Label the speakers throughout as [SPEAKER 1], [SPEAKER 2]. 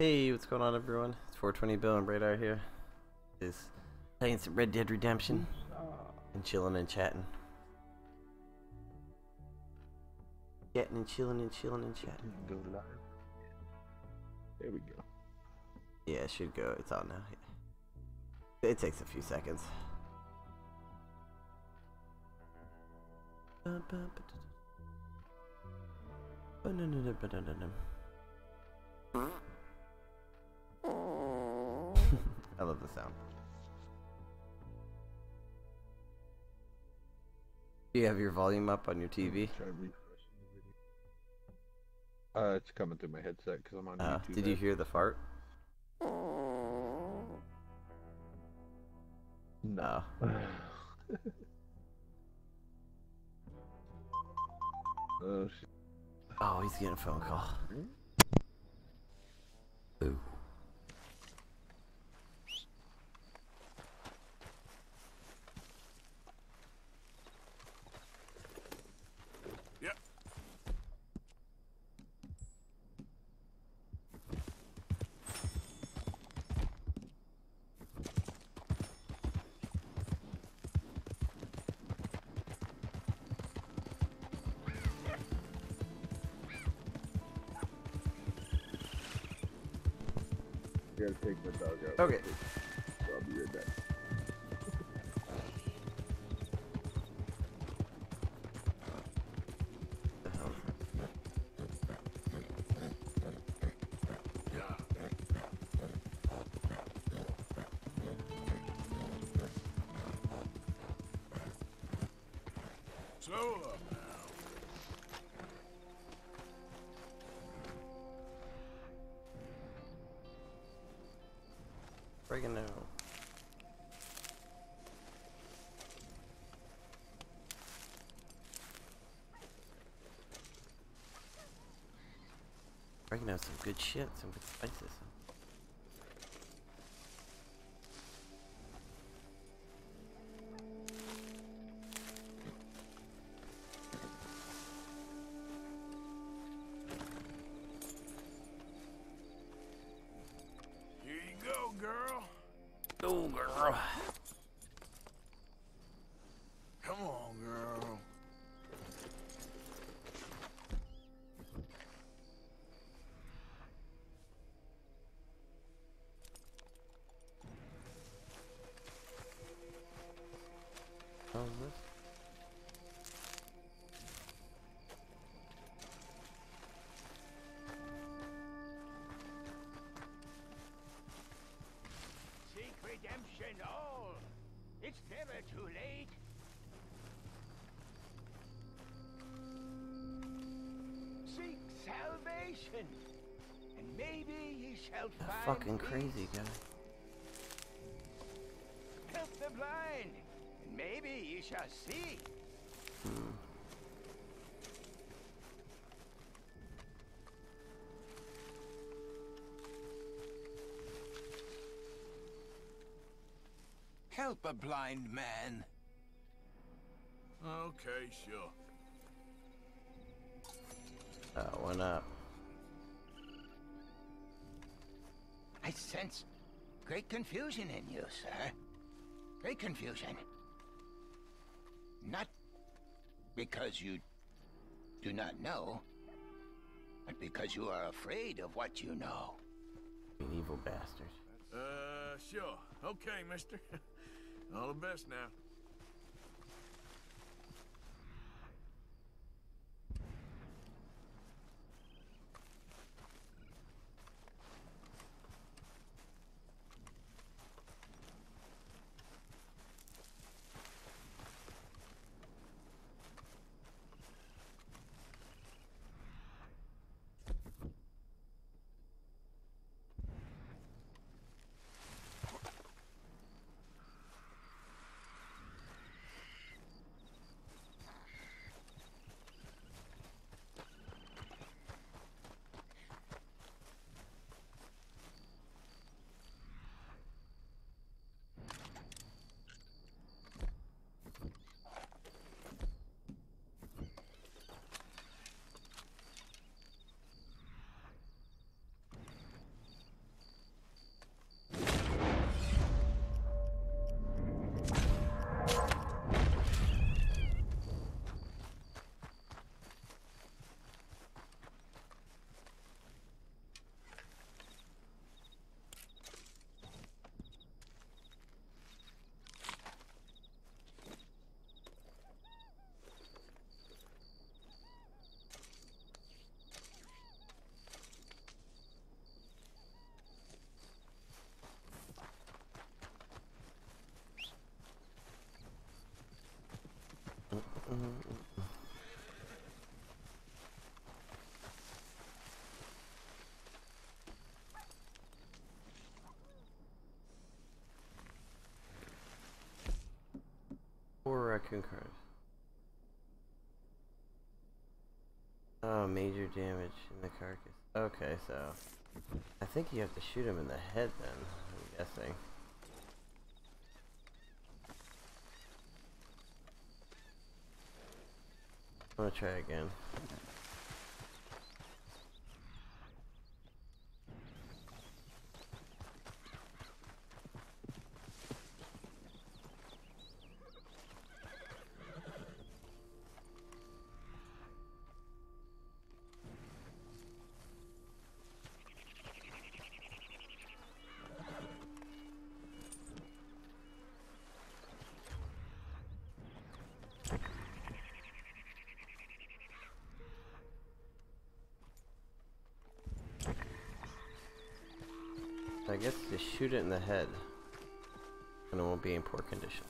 [SPEAKER 1] Hey, what's going on, everyone? It's 420 Bill and Radar here. Is playing some Red Dead Redemption and chilling and chatting. Getting and chilling and chilling and chatting.
[SPEAKER 2] Go live. There we go.
[SPEAKER 1] Yeah, it should go. It's on now. Yeah. It takes a few seconds. I love the sound. Do you have your volume up on your TV?
[SPEAKER 2] Try refreshing the video. Uh, it's coming through my headset because I'm on
[SPEAKER 1] Uh,
[SPEAKER 2] YouTube.
[SPEAKER 1] did you hear the fart?
[SPEAKER 2] No. oh shit.
[SPEAKER 1] Oh, he's getting a phone call. Ooh. Good shit, some good spices. That
[SPEAKER 3] find
[SPEAKER 1] fucking
[SPEAKER 3] peace.
[SPEAKER 1] crazy guy.
[SPEAKER 3] Help the blind, and maybe ye shall see.
[SPEAKER 1] Hmm.
[SPEAKER 3] Help a blind man.
[SPEAKER 4] Okay, sure.
[SPEAKER 1] Oh, went up.
[SPEAKER 3] Sense great confusion in you, sir. Great confusion. Not because you do not know, but because you are afraid of what you know.
[SPEAKER 1] You evil bastard.
[SPEAKER 4] Uh, sure. Okay, mister. All the best now.
[SPEAKER 1] uh, raccoon cars. Oh, major damage in the carcass. Okay, so I think you have to shoot him in the head then, I'm guessing. I'm gonna try again. I guess just shoot it in the head. And it won't be in poor condition.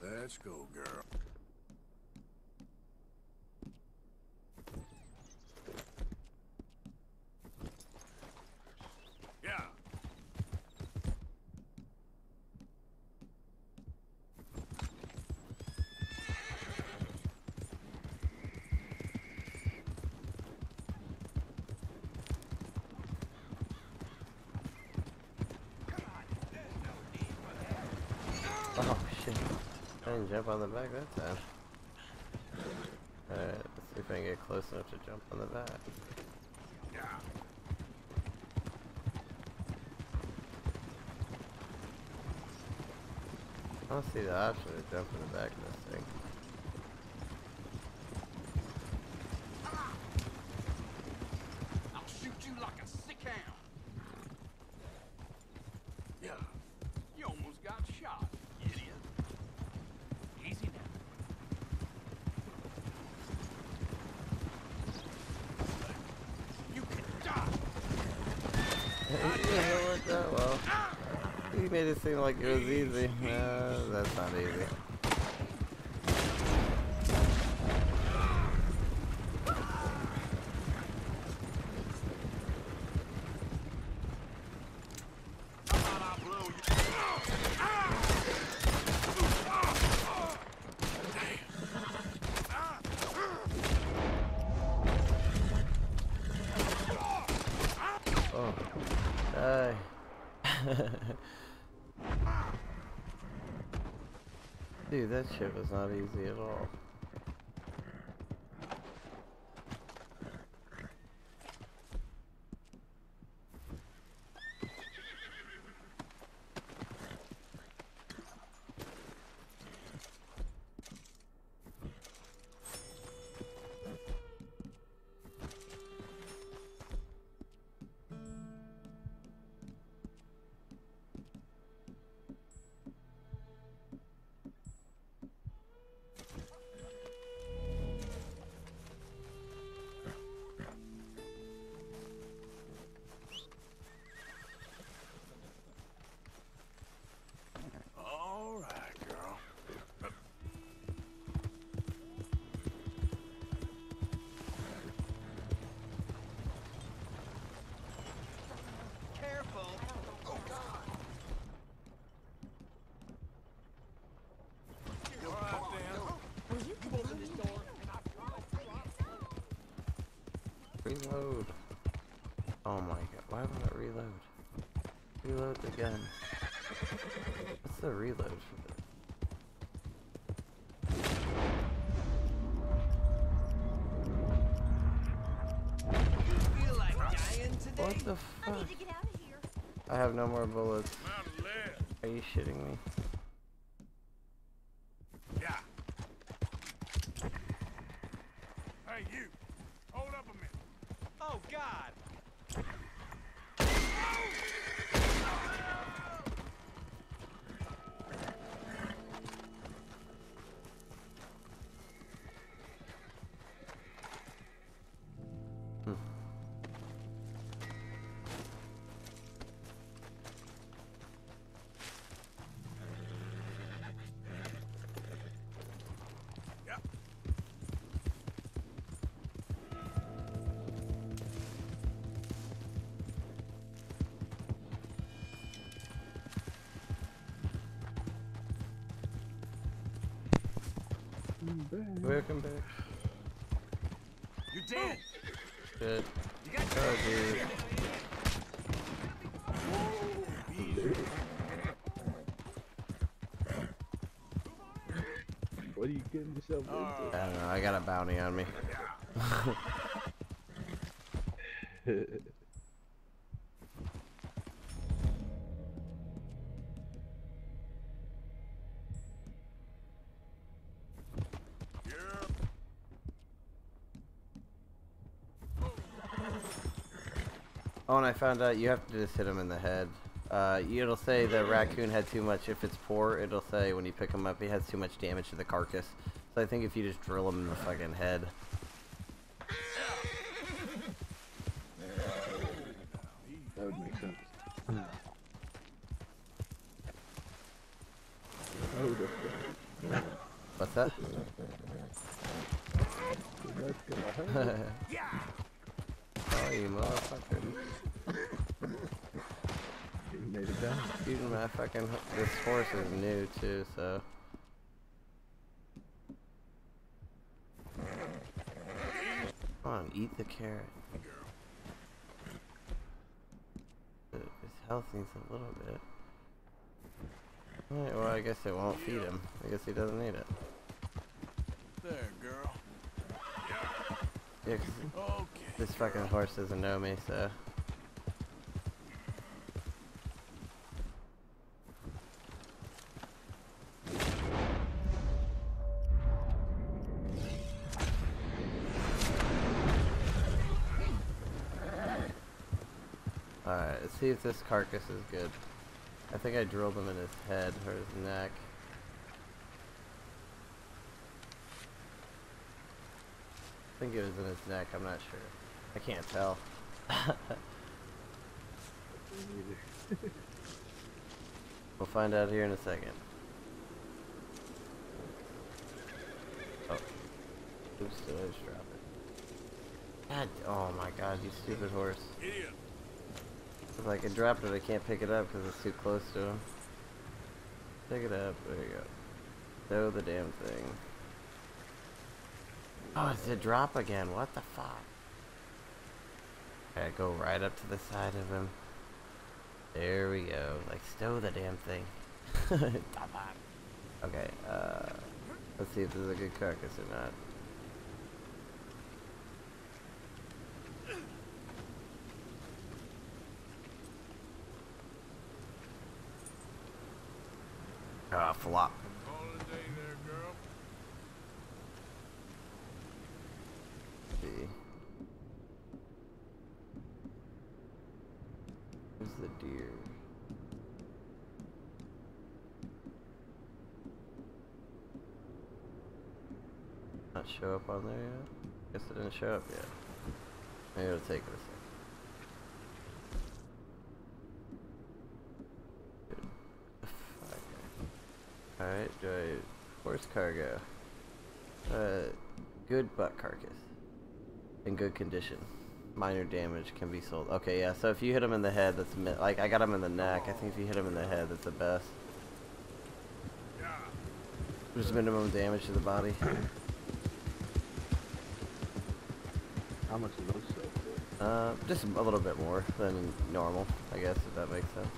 [SPEAKER 4] Let's go, girl. Yeah.
[SPEAKER 1] Oh shit. Jump on the back that time. Alright, let's see if I can get close enough to jump on the back.
[SPEAKER 4] Yeah.
[SPEAKER 1] I don't see the option to jump in the back of this thing.
[SPEAKER 5] I'll shoot you like a sick hound.
[SPEAKER 4] Yeah.
[SPEAKER 5] You almost got shot, idiot. Easy now. You can die.
[SPEAKER 1] yeah, that worked out well. He made it seem like it was easy. No, that's not easy.
[SPEAKER 4] How about I blow you?
[SPEAKER 1] Oh. Hey. Dude, that shit was not easy at all. Reload. Oh my god, why won't it reload? Reload the gun. What's the reload for this?
[SPEAKER 5] Feel like dying today?
[SPEAKER 1] What the
[SPEAKER 6] I
[SPEAKER 1] fuck?
[SPEAKER 6] need to get out of here.
[SPEAKER 1] I have no more bullets. Are you shitting me? I don't know. I got a bounty on me. Oh, and I found out you have to just hit him in the head. Uh, it'll say the raccoon had too much. If it's poor, it'll say when you pick him up, he has too much damage to the carcass. I think if you just drill him in the fucking head.
[SPEAKER 2] that would make sense. oh,
[SPEAKER 1] What's that? Oh, you motherfucker.
[SPEAKER 2] You made it down.
[SPEAKER 1] Dude, my fucking this horse is new too, so. Come on, eat the carrot. Uh, His health needs a little bit. Alright, well, I guess it won't feed him. I guess he doesn't need it.
[SPEAKER 4] There, girl.
[SPEAKER 1] Yeah,
[SPEAKER 4] Okay.
[SPEAKER 1] this fucking horse doesn't know me, so. Alright, let's see if this carcass is good. I think I drilled him in his head or his neck. I think it was in his neck, I'm not sure. I can't tell. we'll find out here in a second. Oh. Oops, did I just drop it? God, oh my god, you stupid horse.
[SPEAKER 4] Idiot.
[SPEAKER 1] If I can drop it, I can't pick it up because it's too close to him. Pick it up, there you go. Throw the damn thing. Oh, it's a drop again, what the fuck? Okay, go right up to the side of him. There we go. Like, stow the damn thing. Okay, uh, let's see if this is a good carcass or not. Ah, flop.
[SPEAKER 4] Call it a day there, girl.
[SPEAKER 1] see. Where's the deer? Show up on there yet? Guess it didn't show up yet. Maybe it'll take it a second. Alright, do I... Horse cargo. Uh, good butt carcass. In good condition. Minor damage can be sold. Okay, yeah, so if you hit him in the head, that's... Mi like, I got him in the neck. I think if you hit him in the head, that's the best. There's minimum damage to the body.
[SPEAKER 2] How much is those sell?
[SPEAKER 1] Uh, just a little bit more than normal, I guess, if that makes sense.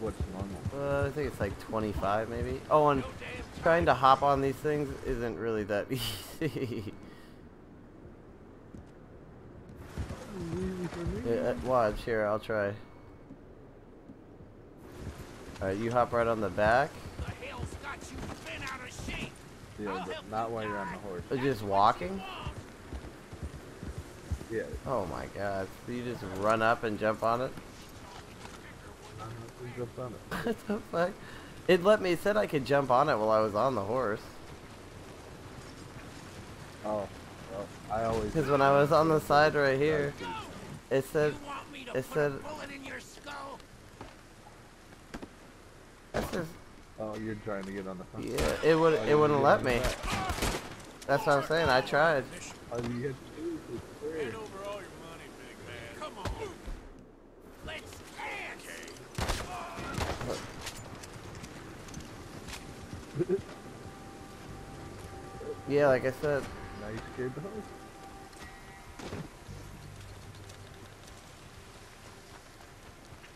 [SPEAKER 2] What's normal?
[SPEAKER 1] Uh, I think it's like 25 maybe. Oh, and trying to hop on these things isn't really that easy. Yeah, uh, watch, here, I'll try. Alright, you hop right on the back.
[SPEAKER 2] Yeah, but not while you're on the horse.
[SPEAKER 1] Uh, Just walking?
[SPEAKER 2] Yeah.
[SPEAKER 1] Oh my god. So you just run up and jump on it?
[SPEAKER 2] Jump on it.
[SPEAKER 1] what the fuck? It let me, it said I could jump on it while I was on the horse.
[SPEAKER 2] Oh, well, I always.
[SPEAKER 1] Because when I was on the side right here, it said,
[SPEAKER 5] You want me to
[SPEAKER 1] it said,
[SPEAKER 5] a bullet in your skull?
[SPEAKER 1] that's just,
[SPEAKER 2] Oh, you're trying to get on the front.
[SPEAKER 1] yeah, it would,
[SPEAKER 2] Oh,
[SPEAKER 1] it wouldn't
[SPEAKER 2] get
[SPEAKER 1] let me.
[SPEAKER 2] the.
[SPEAKER 1] That's what I'm saying, I tried.
[SPEAKER 2] Oh, you had two. It's
[SPEAKER 4] Hand
[SPEAKER 2] fair.
[SPEAKER 4] over all your money,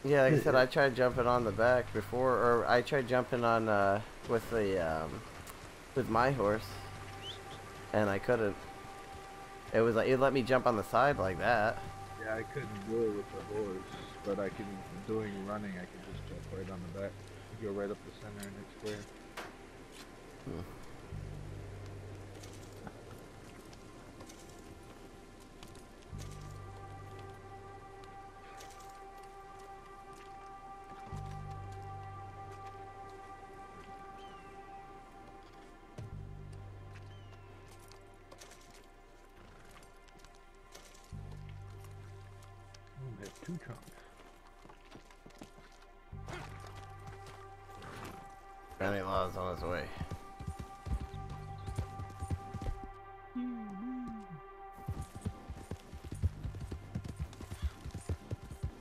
[SPEAKER 1] yeah, like I said, I tried jumping on the back before, or I tried jumping on uh, with the um, with my horse, and I couldn't. It was like it let me jump on the side like that.
[SPEAKER 2] Yeah, I couldn't do it with the horse, but I can, doing running, I can just jump right on the back. Go right up the center and it's clear. Ooh,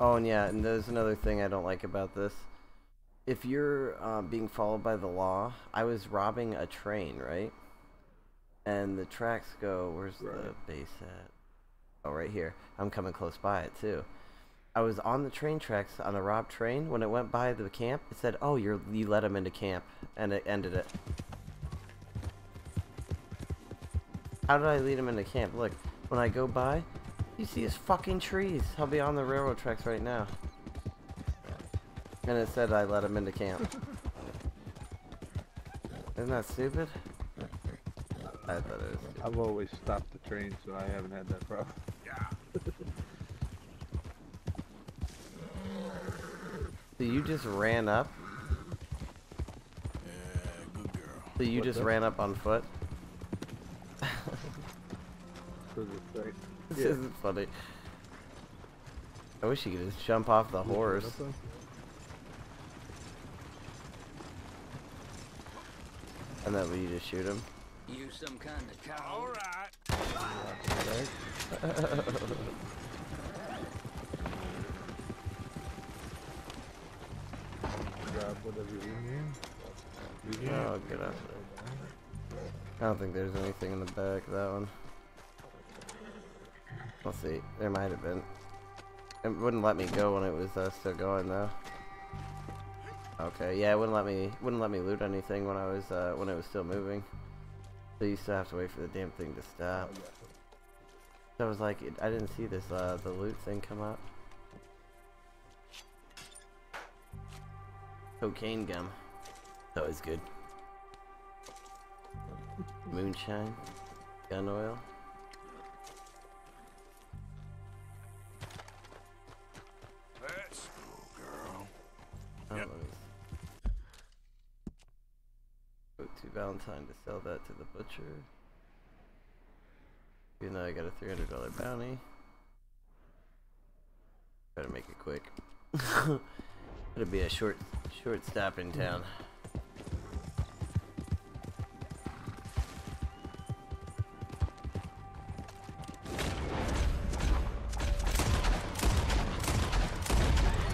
[SPEAKER 1] Oh, and yeah, and there's another thing I don't like about this. If you're uh, being followed by the law, I was robbing a train, right? And the tracks go, where's the base at? Oh, right here. I'm coming close by it, too. I was on the train tracks on a robbed train. When it went by the camp, it said, "Oh, you're you let him into camp," and it ended it. How did I lead him into camp? Look, when I go by, you see his fucking trees. He'll be on the railroad tracks right now. And it said I let him into camp. Isn't that stupid? I thought it was. Stupid.
[SPEAKER 2] I've always stopped the train, so I haven't had that problem.
[SPEAKER 4] Yeah.
[SPEAKER 1] So you just ran up.
[SPEAKER 4] Yeah, good girl.
[SPEAKER 1] So you
[SPEAKER 2] What
[SPEAKER 1] just
[SPEAKER 2] the-
[SPEAKER 1] ran up on foot. This
[SPEAKER 2] Yeah.
[SPEAKER 1] isn't funny. I wish you could just jump off the horse. And then you just shoot him.
[SPEAKER 6] You some kind of cow.
[SPEAKER 4] All right.
[SPEAKER 2] Grab whatever you need. You
[SPEAKER 1] Oh, get up. I don't think there's anything in the back of that one. Let's see. There might have been. It wouldn't let me go when it was uh, still going though. Okay, yeah, it wouldn't let me wouldn't let me loot anything when I was uh, when it was still moving. So you still have to wait for the damn thing to stop. I was like, it, I didn't see this uh, the loot thing come up. Cocaine gum. That was good. Moonshine. Gun oil. Valentine to sell that to the butcher. Even though I got a three hundred dollar bounty. Gotta make it quick. It'll be a short short stop in town.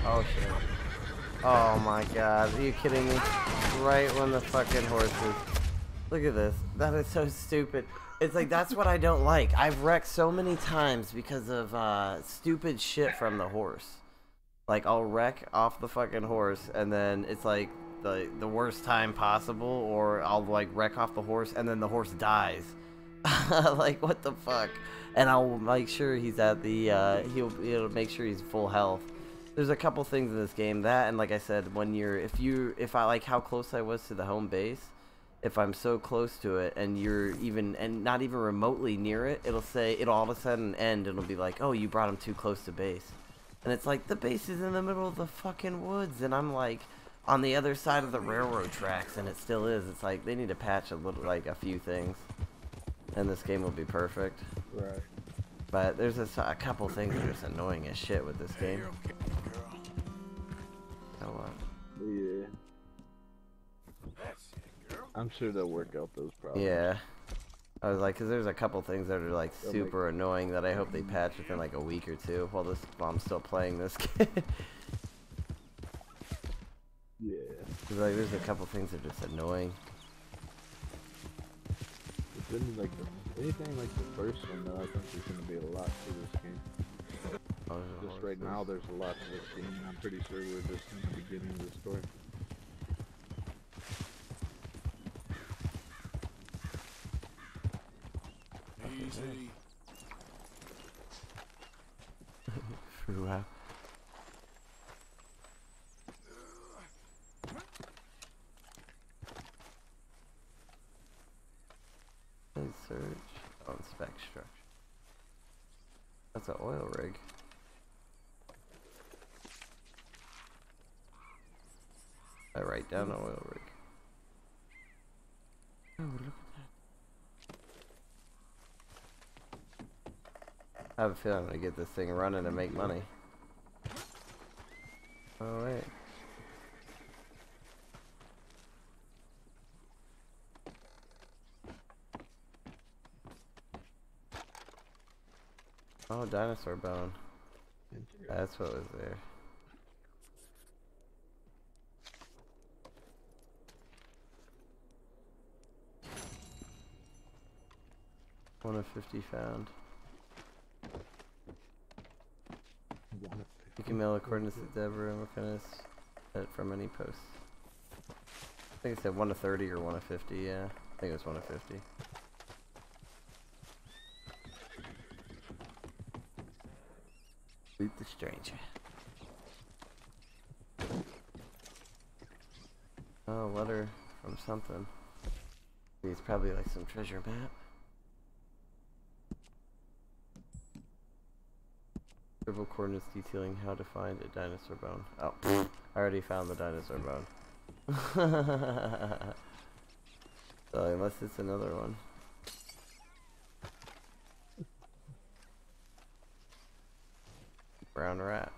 [SPEAKER 1] Oh shit. Oh my god, are you kidding me? Right when the fucking horses. Look at this. That is so stupid. It's like that's what I don't like. I've wrecked so many times because of uh, stupid shit from the horse. Like I'll wreck off the fucking horse and then it's like the the worst time possible, or I'll like wreck off the horse and then the horse dies. like what the fuck? And I'll make sure he's at the uh, he'll he'll make sure he's full health. There's a couple things in this game that, and like I said, when you're if you if I like how close I was to the home base, if I'm so close to it and you're even and not even remotely near it, it'll say it'll all of a sudden end. And it'll be like, oh, you brought him too close to base, and it's like the base is in the middle of the fucking woods, and I'm like on the other side of the railroad tracks, and it still is. It's like they need to patch a little like a few things, and this game will be perfect.
[SPEAKER 2] Right.
[SPEAKER 1] But there's a couple things that are just annoying as shit with this game.
[SPEAKER 4] you're okay, girl.
[SPEAKER 1] Oh, wow.
[SPEAKER 2] Yeah.
[SPEAKER 4] That's it, girl.
[SPEAKER 2] I'm sure they'll work out those problems.
[SPEAKER 1] Yeah. I was like, cause there's a couple things that are like
[SPEAKER 2] They'll make-
[SPEAKER 1] super annoying that I hope they patch within like a week or two while this while I'm still playing this game.
[SPEAKER 2] Yeah.
[SPEAKER 1] 'Cause, like there's a couple things that are just annoying.
[SPEAKER 2] Then like the, anything like the first one, though, I think there's gonna be a lot to this game.
[SPEAKER 1] Oh,
[SPEAKER 2] Just right now, there's a lot to this game. and I'm pretty sure we're just in the beginning of the story.
[SPEAKER 5] Easy.
[SPEAKER 1] Throughout. Search on spec structure. That's an oil rig. I write down an oil rig. Oh, look at that. I have a feeling I'm gonna get this thing running and make money. Oh wait. Oh, dinosaur bone. That's what was there. One of fifty found. You can mail according to Deborah and MacGuiness uh, from any post. I think it said 1 to 30 or 1 to 50, yeah. I think it was 1 to 50. Loot the stranger. Oh, letter from something. It's probably like some treasure map. Coordinates detailing how to find a dinosaur bone. Oh, I already found the dinosaur bone. so unless it's another one. Brown rat.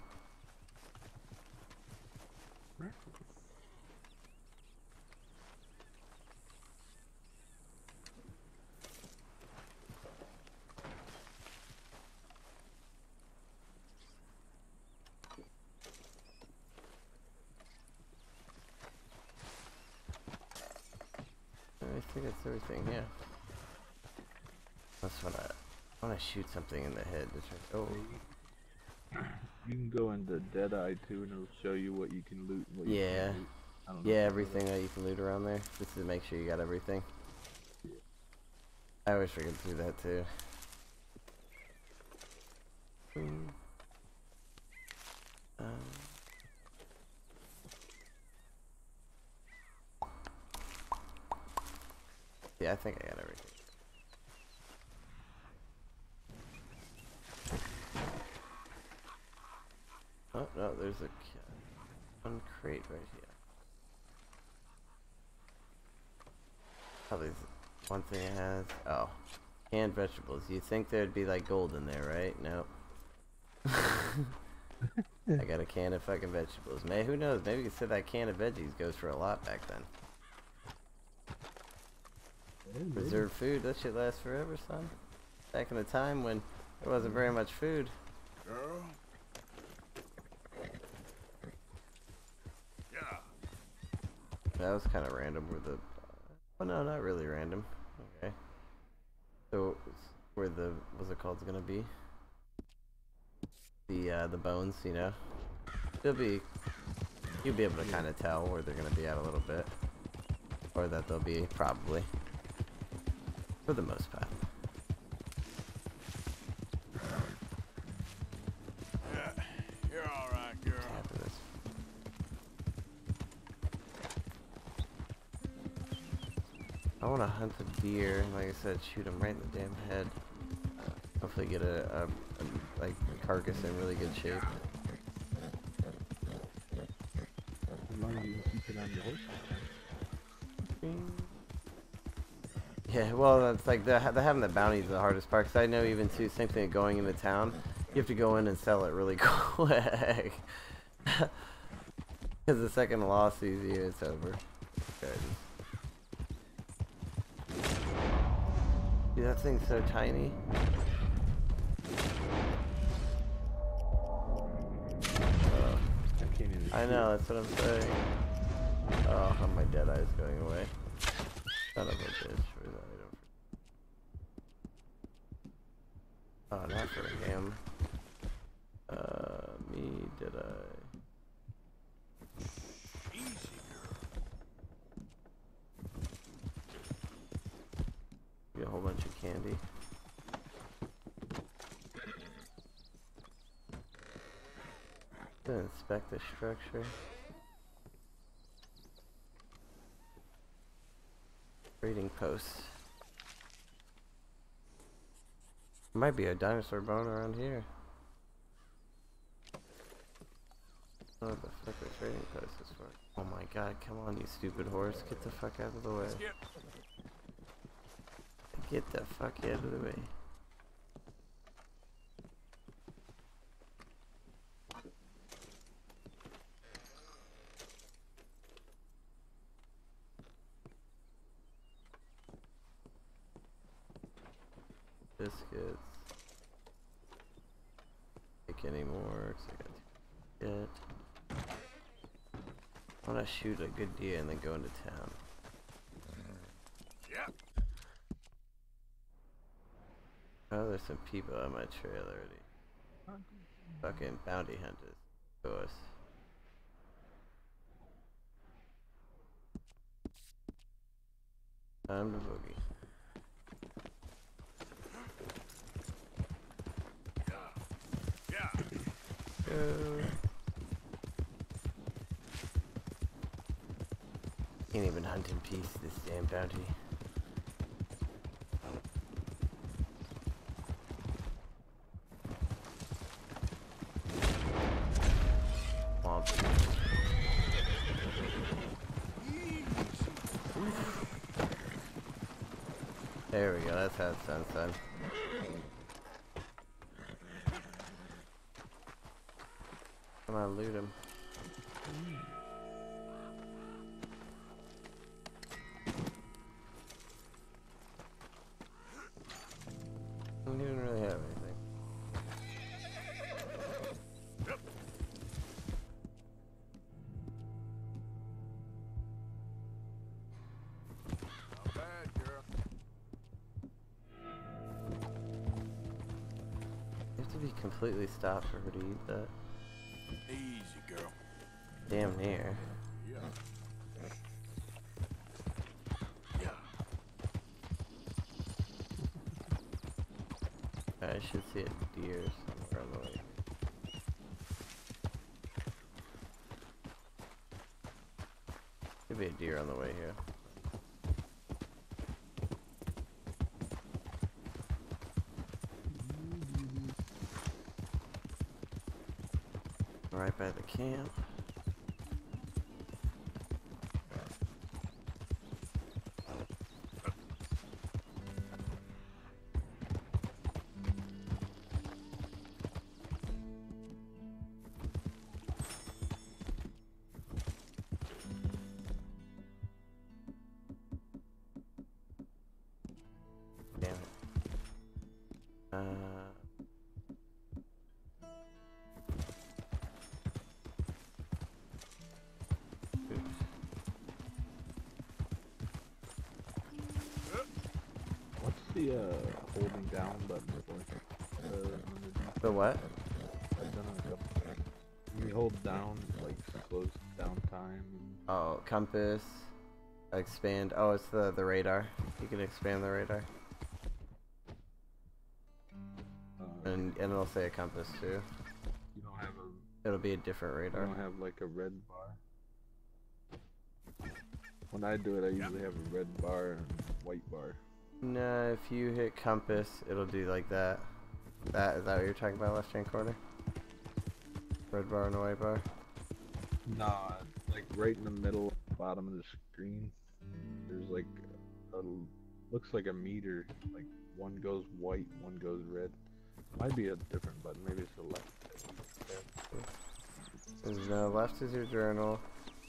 [SPEAKER 1] I think that's everything, yeah. That's what I, I want to shoot something in the head. Oh,
[SPEAKER 2] You can go into Deadeye too, and it'll show you what you can loot. What you
[SPEAKER 1] Yeah.
[SPEAKER 2] can't loot. I don't
[SPEAKER 1] yeah, everything that you can loot around there, just to make sure you got everything. I always forget to do that too. Hmm. Um, yeah, I think I got everything. Oh no, there's a one crate right here. Probably s- one thing it has. Oh, canned vegetables. You think there'd be like gold in there, right? Nope. I got a can of fucking vegetables. May who knows? Maybe you said that can of veggies goes for a lot back then. Preserved food, that shit lasts forever, son. Back in the time when there wasn't very much food.
[SPEAKER 4] Girl? Yeah.
[SPEAKER 1] That was kind of random. Where the, oh no, not really random. Okay. So where the what's it called is gonna be? The uh, the bones, you know. They'll be. You'll be able to kind of tell where they're gonna be at a little bit, or that they'll be probably. For the most part.
[SPEAKER 4] Yeah. You're all right, girl.
[SPEAKER 1] After this. I want to hunt a deer, like I said, shoot him right in the damn head. Hopefully get a, a, a like carcass in really good shape. Yeah, well, that's like the, the having the bounties is the hardest part. Cause I know even too, same thing going into town, you have to go in and sell it really quick. Cause the second loss sees you, it's over. Good. Dude, that thing's so tiny.
[SPEAKER 2] Even.
[SPEAKER 1] I know, that's what I'm saying. Oh, how my dead eye's going away. Son of a bitch. Where's that item? Oh, not for him. Uh, me, did I?
[SPEAKER 4] Easy, girl.
[SPEAKER 1] Get a whole bunch of candy. Gonna inspect the structure. Reading post. Might be a dinosaur bone around here. What the fuck this raiding post is for. Oh my god, come on you stupid horse, get the fuck out of the way. Get the fuck out of the way. Biscuits. Take any more, 'cause I got to get. I wanna shoot a good deer and then go into town.
[SPEAKER 4] Yeah.
[SPEAKER 1] Oh, there's some people on my trail already. Fucking bounty hunters. You have to be completely stopped for her to eat that.
[SPEAKER 4] Easy, girl.
[SPEAKER 1] Damn near.
[SPEAKER 4] Yeah. Yeah.
[SPEAKER 1] I should see a deer somewhere on the way. Could be a deer on the way here. Right by the camp.
[SPEAKER 2] The
[SPEAKER 1] what?
[SPEAKER 2] I've done it a couple times. You hold down, like, close down time.
[SPEAKER 1] Oh, compass. Expand. Oh, it's the the radar. You can expand the radar,
[SPEAKER 2] uh,
[SPEAKER 1] and and it'll say a compass too.
[SPEAKER 2] you don't have a
[SPEAKER 1] It'll be a different
[SPEAKER 2] I
[SPEAKER 1] radar.
[SPEAKER 2] don't have like a red bar. When I do it, I usually have a red bar and white bar.
[SPEAKER 1] No, if you hit compass, it'll do like that. That is that what you're talking about, left hand corner? Red bar and white bar.
[SPEAKER 2] Nah, like right in the middle, bottom of the screen. There's like a looks like a meter. Like one goes white, one goes red. Might be a different button. Maybe it's the left.
[SPEAKER 1] There's no left is your journal,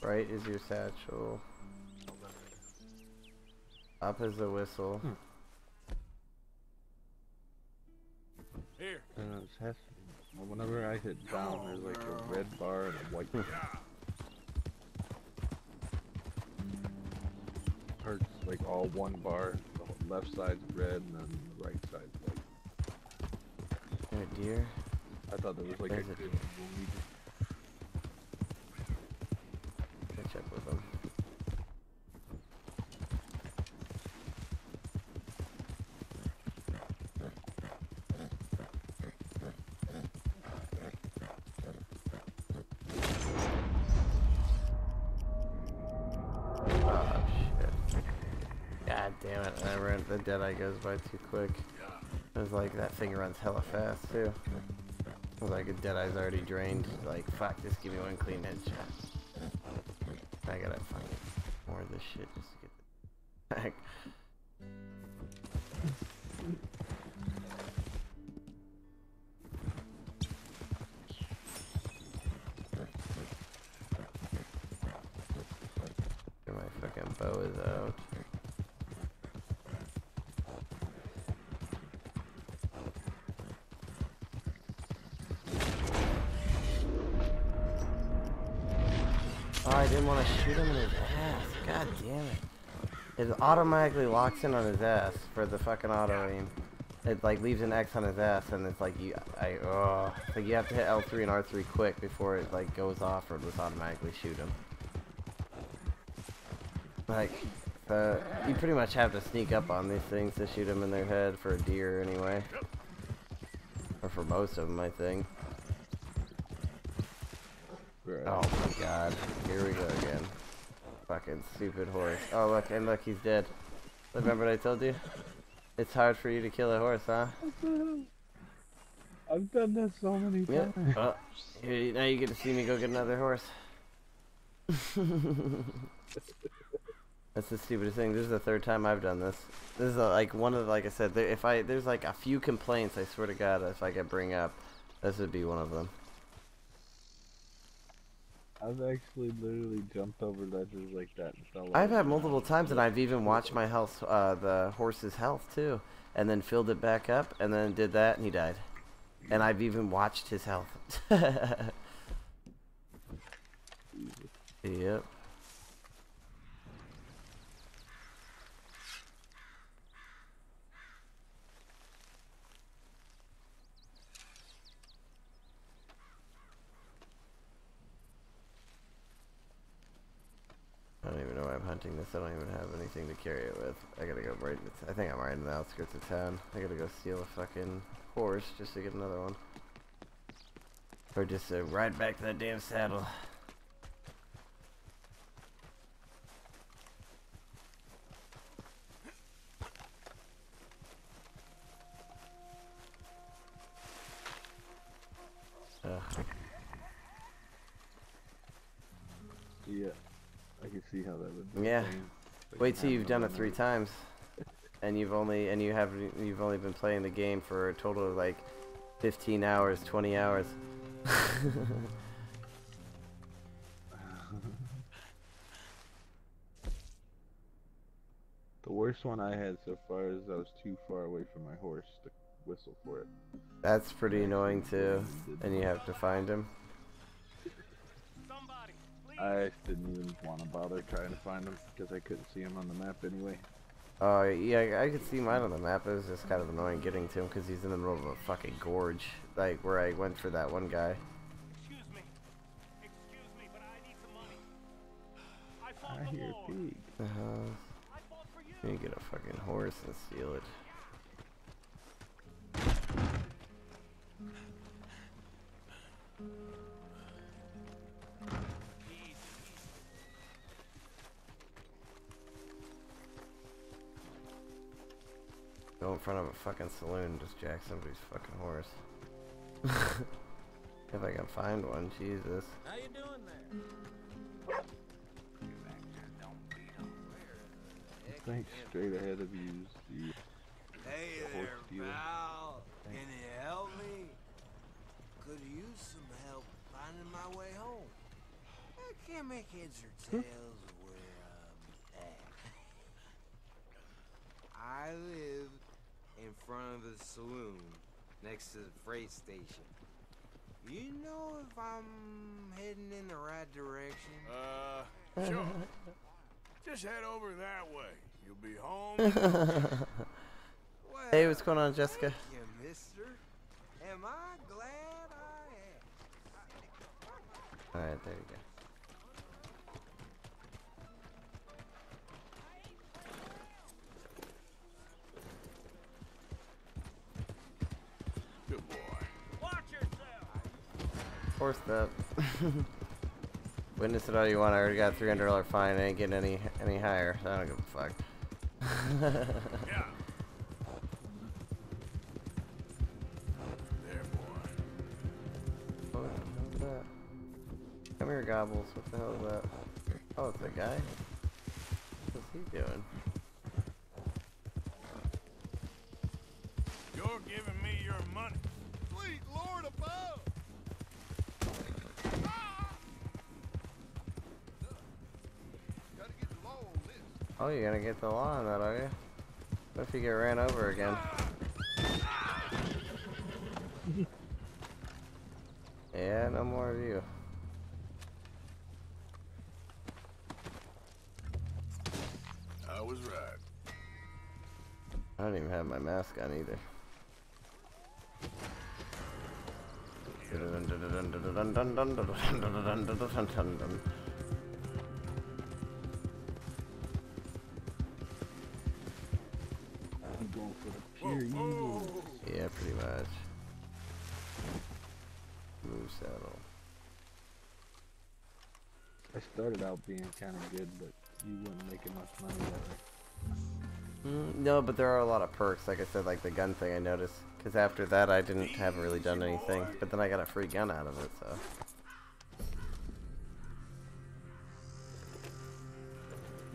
[SPEAKER 1] right is your satchel, up is the whistle.
[SPEAKER 2] Hmm. Hit down, there's like a red bar and a white bar. Hurts like all one bar. The left side's red and then the right side's white.
[SPEAKER 1] a deer?
[SPEAKER 2] I thought there was like
[SPEAKER 1] There's
[SPEAKER 2] a
[SPEAKER 1] a deer.
[SPEAKER 2] lead.
[SPEAKER 1] Catch up with them. Oh shit. God damn it, I ran the Deadeye goes by too quick. It was like that thing runs hella fast too. It was like a Deadeye's already drained. Like, fuck, just give me one clean headshot. I gotta find more of this shit just to get back. it. Automatically locks in on his ass for the fucking auto aim. It like leaves an X on his ass and it's like you I oh like you have to hit L3 and R3 quick before it like goes off or just automatically shoot him. Like you pretty much have to sneak up on these things to shoot them in their head for a deer anyway. Or for most of them, I think.
[SPEAKER 2] Right.
[SPEAKER 1] Oh my god. Here we go again. Fucking stupid horse. Oh look, and look, he's dead. Remember what I told you? It's hard for you to kill a horse, huh?
[SPEAKER 2] I've done that so many times.
[SPEAKER 1] Oh, here, now you get to see me go get another horse. That's the stupidest thing. This is the third time I've done this. This is uh like one of the, like I said, there, if I there's like a few complaints, I swear to God, if I could bring up, this would be one of them.
[SPEAKER 2] I've actually literally jumped over ledges like that and fell
[SPEAKER 1] I've had multiple times, and I've even watched my health, uh, the horse's health too, and then filled it back up, and then did that, and he died. And I've even watched his health. yep. I don't even know I don't even have anything to carry it with. I gotta go right. I think I'm right in the outskirts of town. I gotta go steal a fucking horse just to get another one. Or just uh, ride back to that damn saddle. Ugh.
[SPEAKER 2] Yeah, I can see how that would. Be
[SPEAKER 1] Yeah.
[SPEAKER 2] insane. Like
[SPEAKER 1] Wait till you've done it three times, and you've only and you have you've only been playing the game for a total of like 15 hours, 20 hours.
[SPEAKER 2] The worst one I had so far is I was too far away from my horse to whistle for it.
[SPEAKER 1] That's pretty annoying too, and you have to find him.
[SPEAKER 2] I didn't even want to bother trying to find him because I couldn't see him on the map anyway.
[SPEAKER 1] Oh yeah, I could see mine on the map. It was just kind of annoying getting to him because he's in the middle of a fucking gorge, like where I went for that one guy.
[SPEAKER 7] Excuse me. Excuse me, but I need some money. I
[SPEAKER 2] I hear
[SPEAKER 7] war.
[SPEAKER 2] pig.
[SPEAKER 1] Uh,
[SPEAKER 7] I fought you.
[SPEAKER 1] you get a fucking horse and steal it. Go in front of a fucking saloon and just jack somebody's fucking horse. if I can find one, Jesus.
[SPEAKER 6] How you doing there?
[SPEAKER 2] I think straight ahead of you is
[SPEAKER 3] Hey
[SPEAKER 2] The
[SPEAKER 3] there, pal. Can you help me? Could use some help finding my way home. I can't make heads or tails of where I'm at. I live in front of the saloon next to the freight station. You know if I'm heading in the right direction?
[SPEAKER 4] Uh, sure. Just head over that way. You'll be home.
[SPEAKER 1] hey, what's going on, Jessica?
[SPEAKER 3] Thank you, mister. Am I glad I am?
[SPEAKER 1] Alright, there you go.
[SPEAKER 7] Yourself!
[SPEAKER 1] Four step. Witness it all you want. I already got a three hundred dollar fine. I ain't getting any any higher. I don't give a fuck.
[SPEAKER 4] Yeah. There, boy.
[SPEAKER 1] What the hell is that? Come here, Gobbles. What the hell is that? Oh, it's a guy. What's he doing?
[SPEAKER 4] You're giving me your money.
[SPEAKER 5] Sweet Lord above! Gotta get the law on this.
[SPEAKER 1] Oh, you're gonna get the law on that, are you? What if you get ran over again? yeah, no more of you.
[SPEAKER 4] I was right.
[SPEAKER 1] I don't even have my mask on either.
[SPEAKER 2] I'm for the
[SPEAKER 4] Whoa,
[SPEAKER 2] pure evil.
[SPEAKER 1] Yeah, pretty much. Move saddle.
[SPEAKER 2] I started out being kind of good, but you wouldn't make enough money that way.
[SPEAKER 1] Mm, no, but there are a lot of perks. Like I said, like the gun thing I noticed. Because after that, I didn't haven't really done anything. But then I got a free gun out of it, so.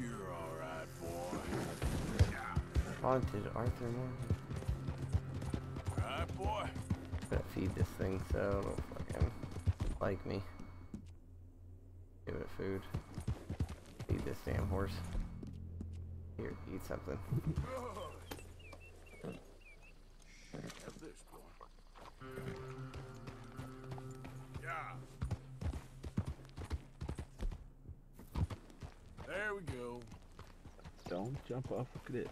[SPEAKER 4] You're alright, boy.
[SPEAKER 1] Haunted Arthur Morgan.
[SPEAKER 4] Alright, boy.
[SPEAKER 1] Gotta feed this thing so it'll fucking like me. Give it food. Feed this damn horse. Here, eat something.
[SPEAKER 4] Have this, boy. Yeah. There we go.
[SPEAKER 2] Don't jump off a cliff.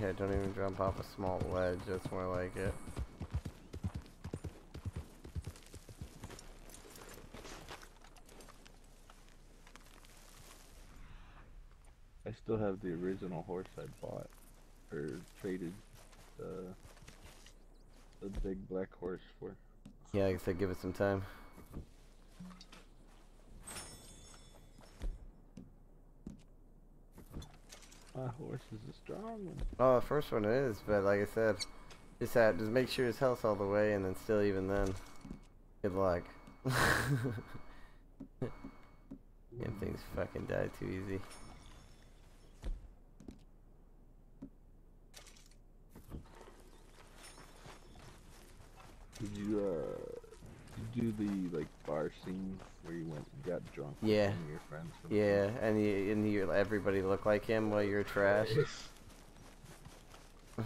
[SPEAKER 1] Yeah, don't even jump off a small ledge. That's more like it.
[SPEAKER 2] Still have the original horse I bought or traded the the big black horse for.
[SPEAKER 1] Yeah, like I said, give it some time.
[SPEAKER 2] My horse is a strong one.
[SPEAKER 1] Oh, the first one is, but like I said, just have, just make sure his health's all the way, and then still even then, good luck. Damn things fucking die too easy.
[SPEAKER 2] Did you uh did you do the like bar scene where you went and got drunk
[SPEAKER 1] Yeah.
[SPEAKER 2] some your friends? from-
[SPEAKER 1] Yeah, and you, and you, everybody look like him while you're trash.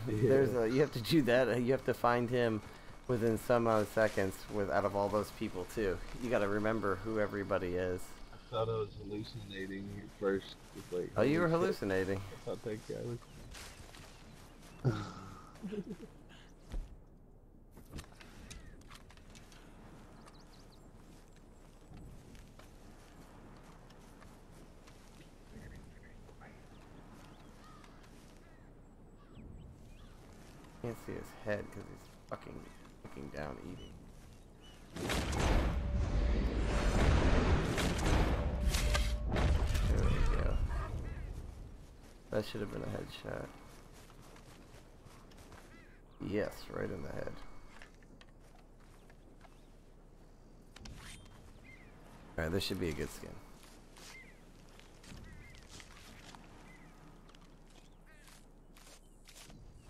[SPEAKER 1] There's a you have to do that. You have to find him within some amount of seconds with out of all those people too. You got to remember who everybody is.
[SPEAKER 2] I thought I was hallucinating at first. Like,
[SPEAKER 1] Oh, you were
[SPEAKER 2] holy shit,
[SPEAKER 1] hallucinating.
[SPEAKER 2] I thought that guy was.
[SPEAKER 1] Can't see his head because he's fucking looking down eating. There we go. That should have been a headshot. Yes, right in the head. Alright, this should be a good skin.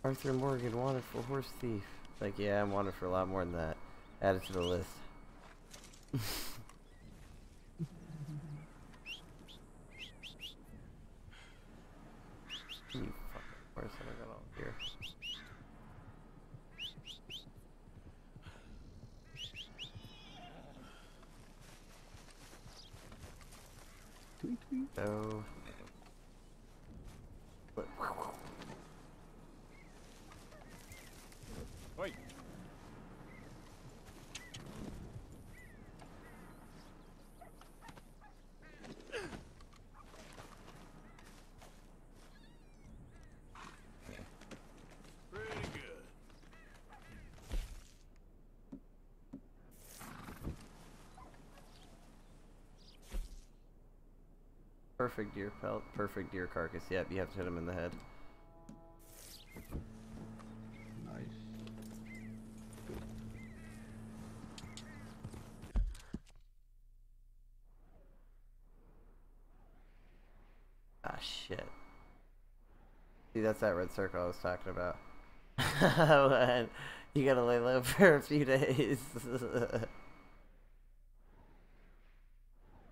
[SPEAKER 1] Arthur Morgan wanted for horse thief. Like, yeah, I'm wanted for a lot more than that. Add it to the list. Hmm, you fucking horse, I got all here.
[SPEAKER 2] Tweet, tweet.
[SPEAKER 1] So. Perfect deer pelt, perfect deer carcass. Yep, you have to hit him in the head.
[SPEAKER 2] Nice.
[SPEAKER 1] Ah, shit. See, that's that red circle I was talking about. you gotta lay low for a few days.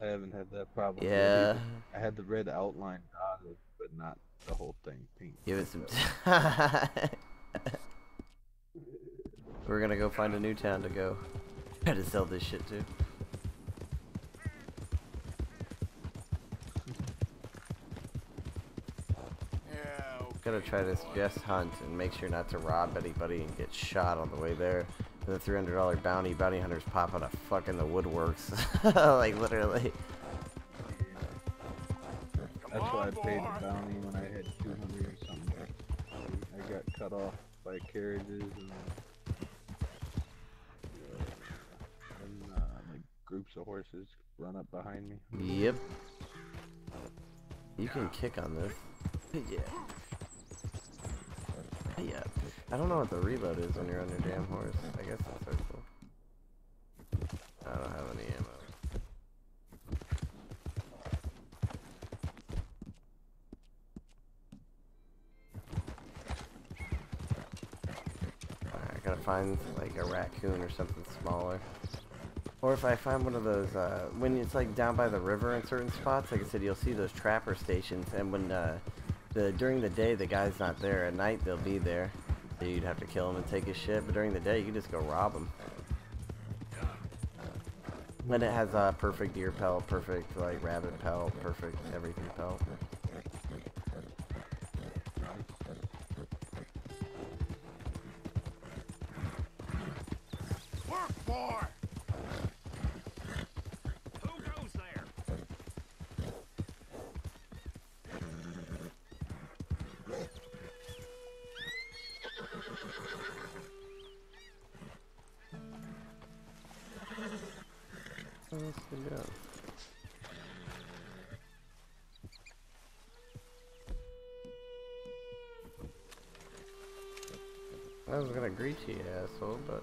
[SPEAKER 2] I haven't had that problem.
[SPEAKER 1] yeah.
[SPEAKER 2] I had the red outline dotted, but not the whole thing pink.
[SPEAKER 1] Give it some time. We're gonna go find a new town to go. Try to sell this shit to.
[SPEAKER 4] Yeah, okay.
[SPEAKER 1] Gotta try this just hunt and make sure not to rob anybody and get shot on the way there. And the $300 bounty, bounty hunters pop out of fucking the woodworks. like, literally.
[SPEAKER 2] That's why I paid the bounty when I had 200 or something. I got cut off by carriages and, and uh, like groups of horses run up behind me.
[SPEAKER 1] Yep. You can kick on this. Yeah. Yeah. I don't know what the reload is when you're on your damn horse. I guess find like a raccoon or something smaller. Or if I find one of those, uh, when it's like down by the river in certain spots, like I said, you'll see those trapper stations, and when uh, the during the day the guy's not there, at night they'll be there, so you'd have to kill him and take his shit. But during the day, you can just go rob him. When it has a uh, perfect deer pelt, perfect like rabbit pelt, perfect everything pelt. Gonna asshole, but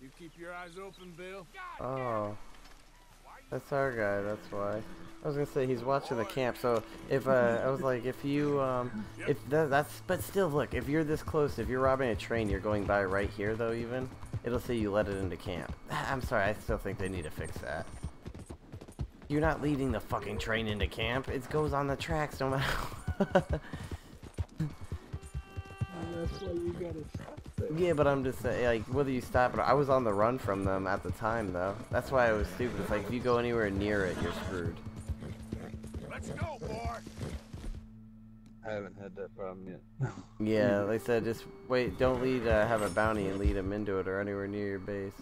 [SPEAKER 4] You keep your eyes open, Bill?
[SPEAKER 1] oh, that's our guy. That's why. I was gonna say he's watching the camp. So if uh, I was like, if you um, if that, that's but still look, if you're this close, if you're robbing a train, you're going by right here though. Even it'll say you let it into camp. I'm sorry, I still think they need to fix that. You're not leading the fucking train into camp. It goes on the tracks no matter. Yeah, but I'm just saying, like, whether you stop it, I was on the run from them at the time, though. That's why I was stupid. It's like, if you go anywhere near it, you're screwed.
[SPEAKER 4] Let's go, boy!
[SPEAKER 2] I haven't had that problem yet.
[SPEAKER 1] Yeah, like I said, just wait, don't lead, uh, have a bounty and lead them into it or anywhere near your base.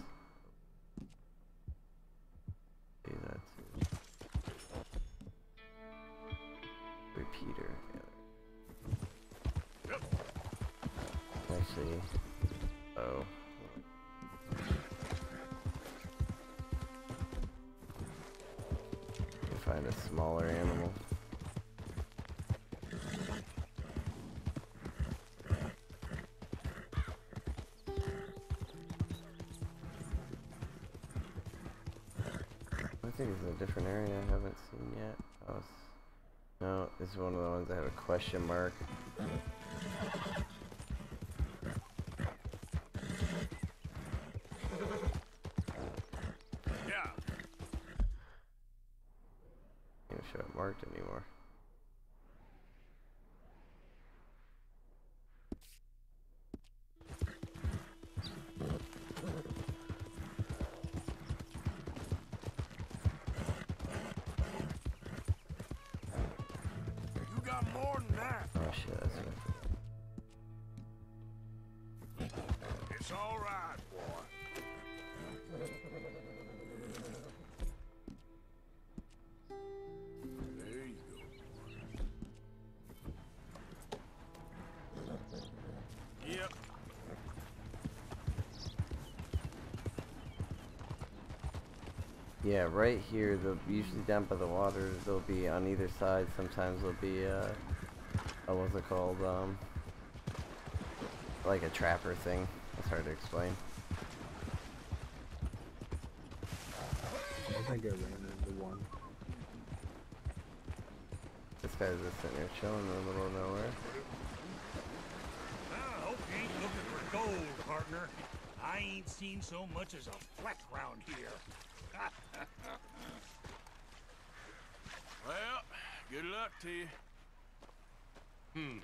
[SPEAKER 1] That have a question mark.
[SPEAKER 4] Yeah,
[SPEAKER 1] right here, they'll usually down by the water, they'll be on either side. Sometimes there'll be, uh, uh what's it called? Um, like a trapper thing. It's hard to explain.
[SPEAKER 2] I think I ran into one.
[SPEAKER 1] This guy's just sitting here chilling in the middle of nowhere.
[SPEAKER 7] I hope you ain't looking for gold, partner. I ain't seen so much as a fleck round here.
[SPEAKER 4] Well, good luck to you.
[SPEAKER 7] Hmm.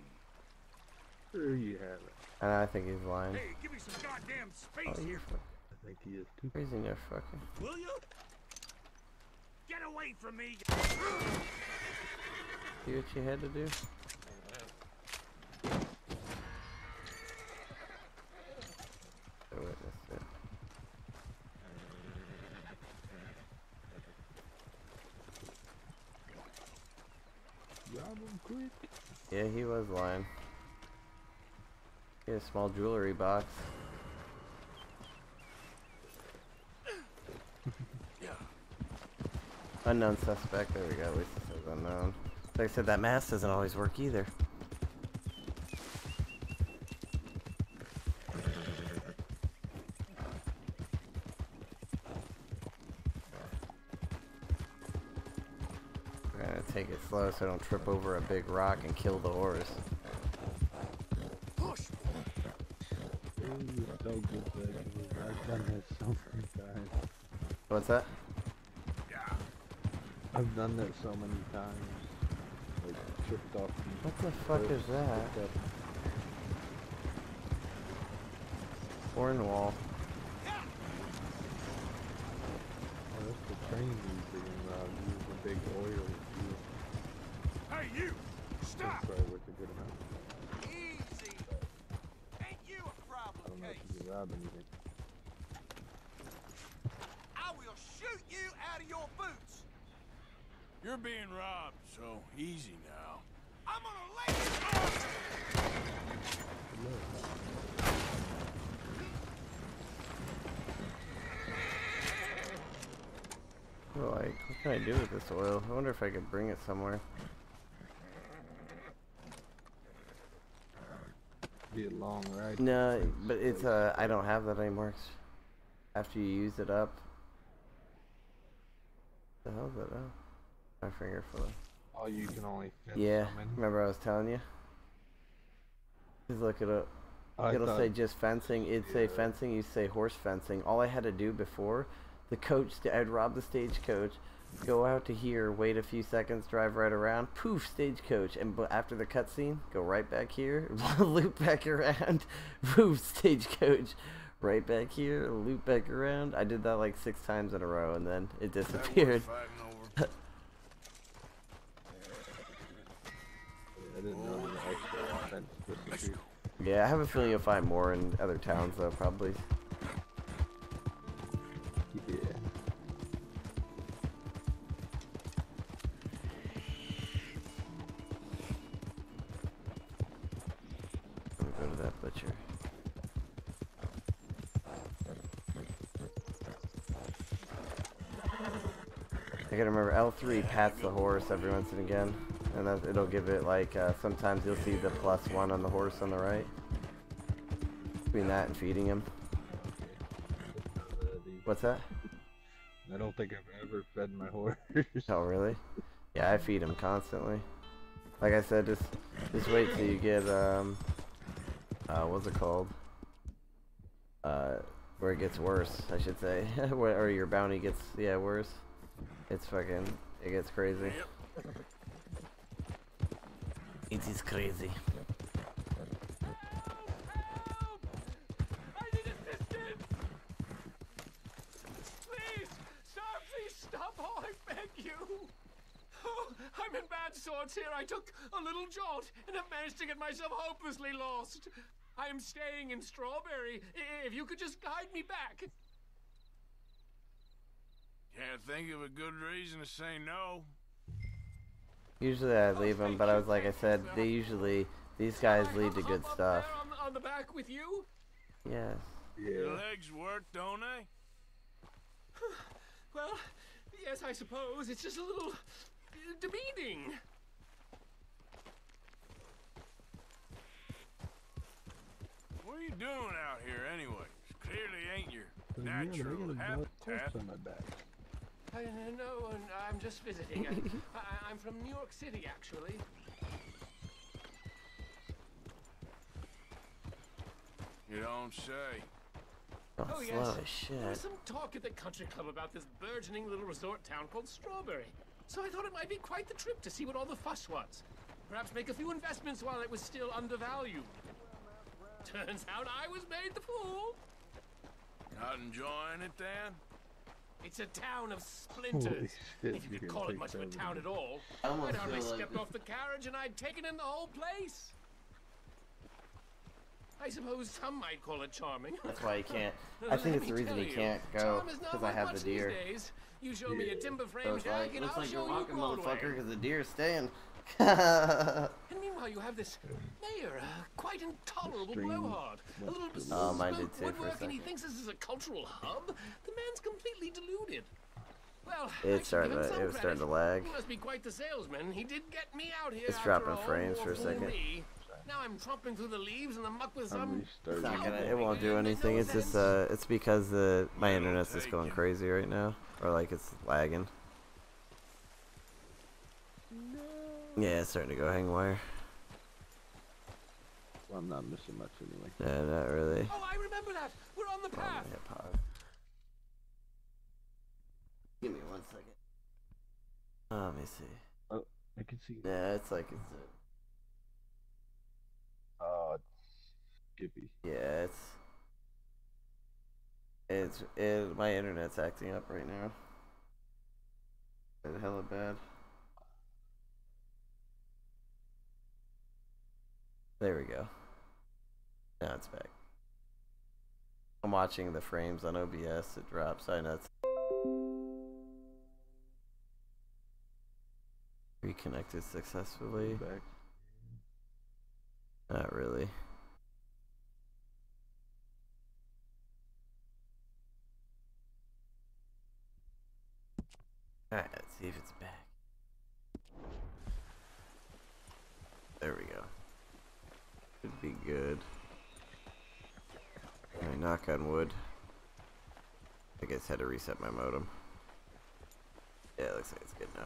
[SPEAKER 2] There you have it.
[SPEAKER 1] And I think he's lying.
[SPEAKER 7] Hey, give me some goddamn space
[SPEAKER 1] Oh,
[SPEAKER 7] here,
[SPEAKER 1] fuck-
[SPEAKER 2] I think he is too.
[SPEAKER 1] crazy no fucking.
[SPEAKER 7] will you? Get away from me!
[SPEAKER 1] See what you had to do? I witnessed it.
[SPEAKER 2] Rob him quick.
[SPEAKER 1] Yeah, he was lying. He had a small jewelry box. Yeah. Unknown suspect. There we go. At least it says unknown. Like I said, that mask doesn't always work either. So I don't trip over a big rock and kill the horse.
[SPEAKER 7] Push!
[SPEAKER 2] Ooh, so good that I've done that so many times.
[SPEAKER 1] What's that?
[SPEAKER 4] Yeah.
[SPEAKER 2] I've done that so many times. Like tripped off.
[SPEAKER 1] What the fuck is that? Cornwall.
[SPEAKER 2] Oh, that's the train using uh, use a big oil. Fuel.
[SPEAKER 7] Hey, you! Stop!
[SPEAKER 2] That's probably worth a good amount.
[SPEAKER 5] Easy. Ain't you a
[SPEAKER 2] I
[SPEAKER 5] problem
[SPEAKER 2] don't know
[SPEAKER 5] case?
[SPEAKER 2] if you can rob anything.
[SPEAKER 5] I will shoot you out of your boots.
[SPEAKER 4] You're being robbed, so easy now.
[SPEAKER 5] I'm gonna lay you
[SPEAKER 1] Oh, like, what can I do with this oil? I wonder if I could bring it somewhere.
[SPEAKER 2] Be a long ride.
[SPEAKER 1] No, but it's uh, I don't have that anymore. After you use it up. The hell's that? Oh, my finger full.
[SPEAKER 2] Oh, you can only
[SPEAKER 1] Yeah, remember I was telling you. Just look it up.
[SPEAKER 2] I
[SPEAKER 1] It'll
[SPEAKER 2] thought-
[SPEAKER 1] say just fencing. It'd say fencing. You say horse fencing. All I had to do before, the coach, I'd rob the stagecoach, go out to here, wait a few seconds, drive right around, poof, stagecoach, and after the cutscene, go right back here, loop back around, poof, stagecoach, right back here, loop back around. I did that like six times in a row, and then it
[SPEAKER 4] That worth
[SPEAKER 1] disappeared.
[SPEAKER 4] fighting over.
[SPEAKER 2] I didn't know the extra offense disappeared.
[SPEAKER 1] Yeah, I have a feeling you'll find more in other towns though, probably. L3 pats the horse every once and again, and that, it'll give it like uh, sometimes you'll see the plus one on the horse on the right. Between that and feeding him. What's that?
[SPEAKER 2] I don't think I've ever fed my horse.
[SPEAKER 1] Oh really? Yeah, I feed him constantly. Like I said, just just wait till you get um uh what's it called? Uh where it gets worse, I should say. where or your bounty gets yeah, worse. It's fucking it gets crazy. It is crazy.
[SPEAKER 6] I need assistance! Please! Sir, please stop! Oh, I beg you! Oh, I'm in bad sorts here. I took a little jolt and have managed to get myself hopelessly lost. I am staying in Strawberry. If you could just guide me back.
[SPEAKER 4] Can't think of a good reason to say no.
[SPEAKER 1] Usually I leave them, but I was like I said, they usually these guys lead to
[SPEAKER 6] hop
[SPEAKER 1] good
[SPEAKER 6] up
[SPEAKER 1] stuff.
[SPEAKER 6] there On, the- back with you?
[SPEAKER 1] Yes.
[SPEAKER 4] Your legs work, don't they?
[SPEAKER 6] Well, yes, I suppose. It's just a little uh, demeaning.
[SPEAKER 4] What are you doing out here anyway? Clearly ain't your
[SPEAKER 2] So, yeah, but I
[SPEAKER 4] natural
[SPEAKER 2] got a black
[SPEAKER 4] habitat.
[SPEAKER 2] horse on my back.
[SPEAKER 6] I, uh, no, I'm just visiting. I, I, I'm from New York City, actually.
[SPEAKER 4] You don't say.
[SPEAKER 1] Oh,
[SPEAKER 6] Oh,
[SPEAKER 1] slow
[SPEAKER 6] yes.
[SPEAKER 1] as
[SPEAKER 6] There was some talk at the country club about this burgeoning little resort town called Strawberry. So I thought it might be quite the trip to see what all the fuss was. Perhaps make a few investments while it was still undervalued. Turns out I was made the fool.
[SPEAKER 4] Not enjoying it then?
[SPEAKER 6] It's a town of splinters.
[SPEAKER 2] shit,
[SPEAKER 6] if you
[SPEAKER 2] you're
[SPEAKER 6] could call it much of a town at all.
[SPEAKER 1] I almost
[SPEAKER 6] I'd hardly
[SPEAKER 1] like
[SPEAKER 6] stepped off the carriage and I'd taken in the whole place. I suppose some might call it charming.
[SPEAKER 1] That's why he can't. I think it's the reason he
[SPEAKER 6] you,
[SPEAKER 1] can't go
[SPEAKER 6] charm is not
[SPEAKER 1] because I have the deer.
[SPEAKER 6] days. You show me a timber
[SPEAKER 1] So
[SPEAKER 6] frame
[SPEAKER 1] it's
[SPEAKER 6] shack
[SPEAKER 1] like,
[SPEAKER 6] and I'll
[SPEAKER 1] like
[SPEAKER 6] show
[SPEAKER 1] you're
[SPEAKER 6] Broadway.
[SPEAKER 1] motherfucker, because the deer's staying.
[SPEAKER 6] And meanwhile, you have this mayor, uh, quite intolerable
[SPEAKER 2] Stream
[SPEAKER 6] blowhard. A little
[SPEAKER 2] bit to
[SPEAKER 6] bespoke
[SPEAKER 1] Oh, mine did too for a
[SPEAKER 6] woodwork, and he thinks this is a cultural hub. The man's completely deluded. Well,
[SPEAKER 1] It's
[SPEAKER 6] should
[SPEAKER 1] starting to- it was starting to lag.
[SPEAKER 6] He must be quite the salesman. He did get me out here.
[SPEAKER 1] It's
[SPEAKER 6] after
[SPEAKER 1] dropping
[SPEAKER 6] all,
[SPEAKER 1] frames for a second.
[SPEAKER 6] me. Now I'm tromping through the leaves and the muck with some.
[SPEAKER 1] It's not gonna. It won't do
[SPEAKER 6] It makes no
[SPEAKER 1] anything. It's just. Uh, it's because the my internet's just going crazy right now, or like it's lagging. Yeah, it's starting to go hang wire.
[SPEAKER 2] Well, I'm not missing much anyway.
[SPEAKER 1] Yeah, not really.
[SPEAKER 6] Oh, I remember that. We're on the
[SPEAKER 1] Oh,
[SPEAKER 6] path.
[SPEAKER 1] hit pause. Give me one second. Oh, let me see.
[SPEAKER 2] Oh, I can see.
[SPEAKER 1] Yeah, it's like it's. Uh,
[SPEAKER 2] Oh, Skippy.
[SPEAKER 1] yeah, it's. It's it. My internet's acting up right now. It's hella bad. There we go. Now it's back. I'm watching the frames on OBS. It drops. I know it's. Reconnected successfully.
[SPEAKER 2] Back.
[SPEAKER 1] Not really. Alright, let's see if it's back. There we go. Should be good. Alright, knock on wood. I guess I had to reset my modem. Yeah, looks like it's good now.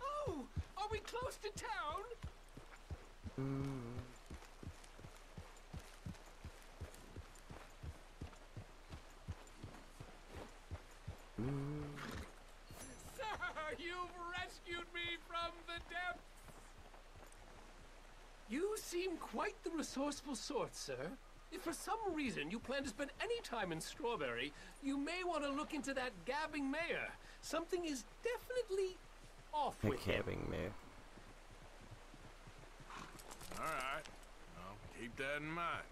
[SPEAKER 6] Oh, are we close to town? Sir, you've rescued me from the depths. You seem quite the resourceful sort, sir. If for some reason you plan to spend any time in Strawberry, you may want to look into that gabbing mayor. Something is definitely off
[SPEAKER 1] A
[SPEAKER 6] with him.
[SPEAKER 1] camping mayor.
[SPEAKER 4] All right. I'll keep that in mind.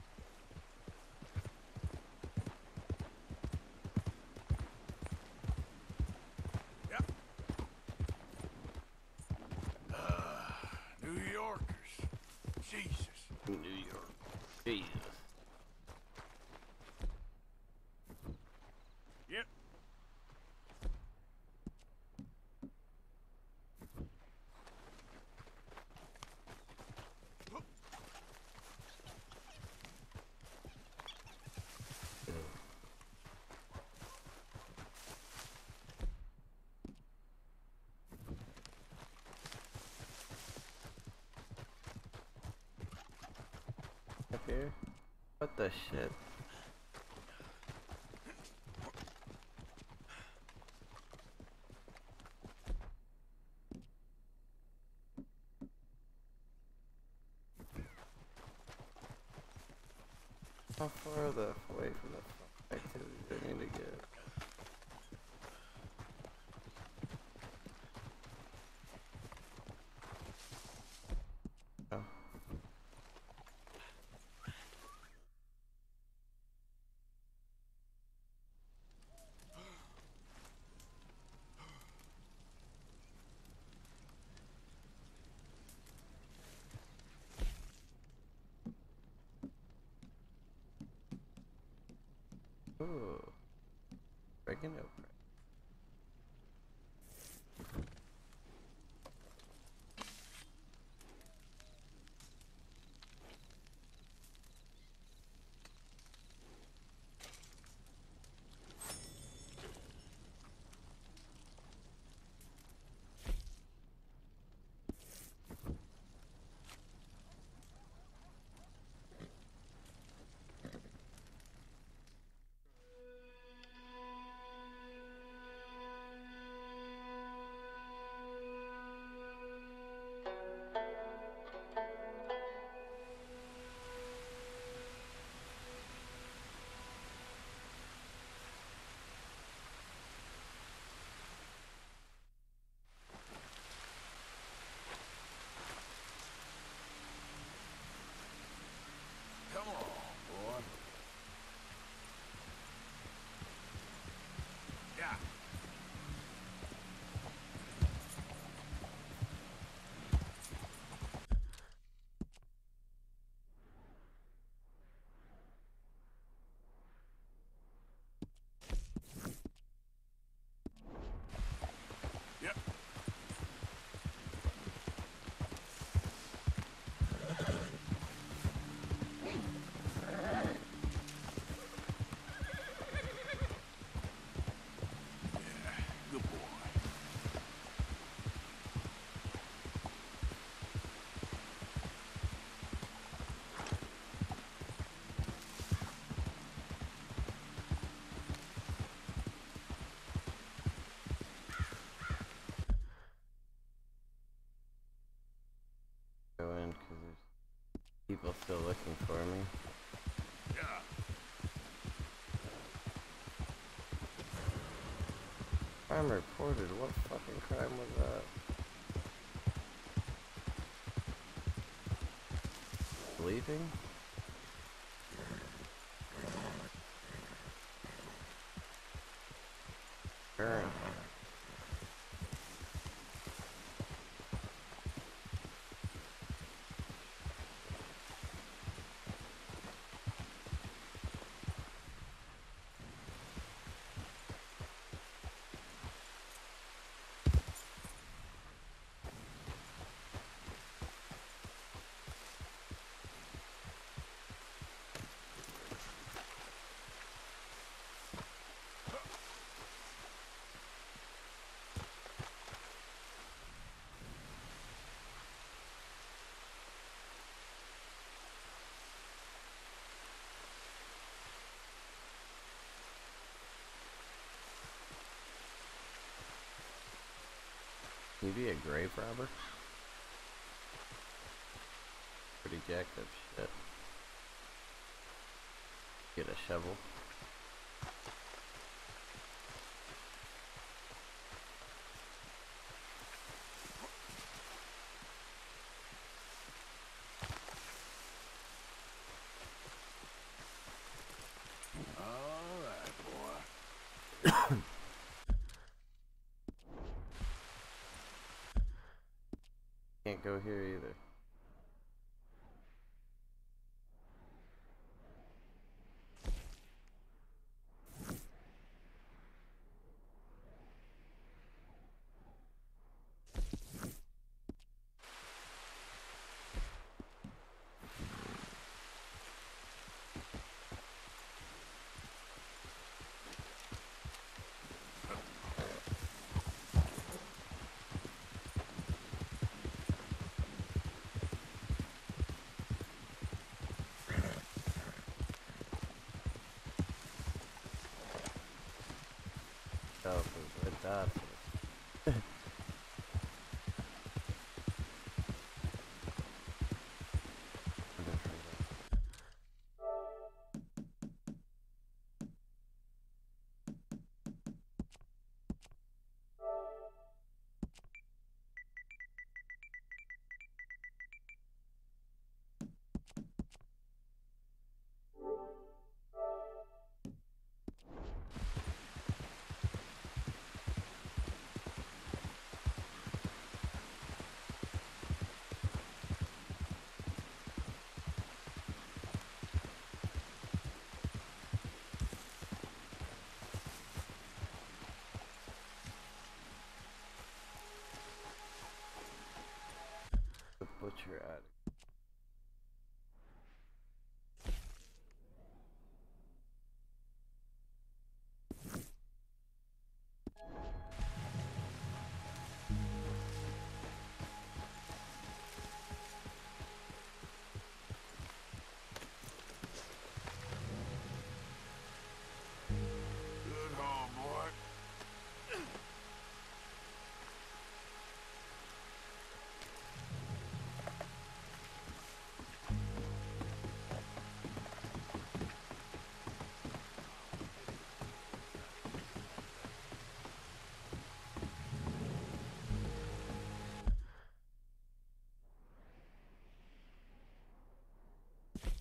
[SPEAKER 1] What the shit? How far the wait? Ooh. Oregano bread. People still looking for me.
[SPEAKER 4] Yeah.
[SPEAKER 1] Crime reported. What fucking crime was that? Leaving? Can you be a grave robber? Pretty jacked up shit. Get a shovel.
[SPEAKER 4] All right, boy.
[SPEAKER 1] Can't go here either. Oh, for uh, butcher out.
[SPEAKER 4] Good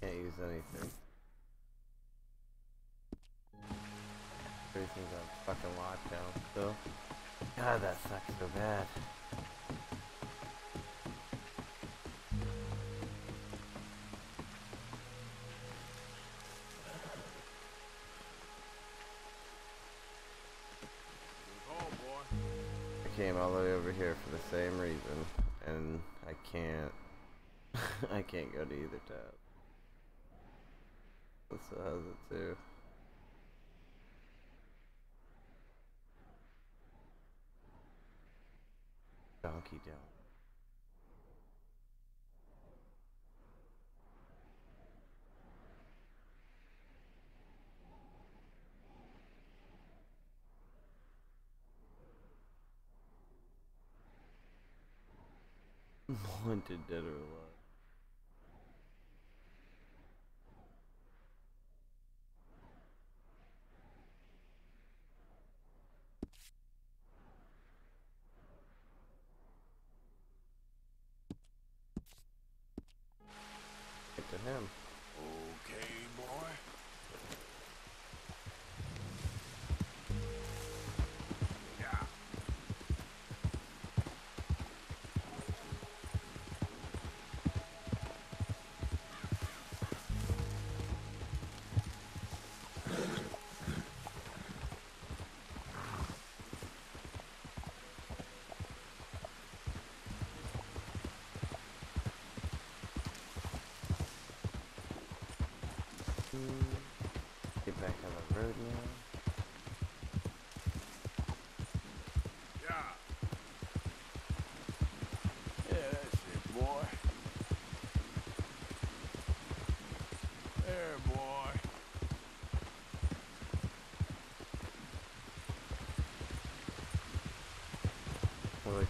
[SPEAKER 1] Can't use anything. Everything's on fucking lockdown still. God, that sucks so bad.
[SPEAKER 4] Good haul, boy.
[SPEAKER 1] I came all the way over here for the same reason, and I can't. I can't go to either tab. This has it too. Donkey down. Wanted dead or alive.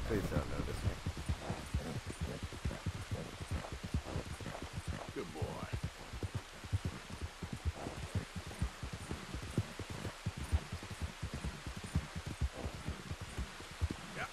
[SPEAKER 1] Please don't notice me.
[SPEAKER 4] Good boy. Yeah.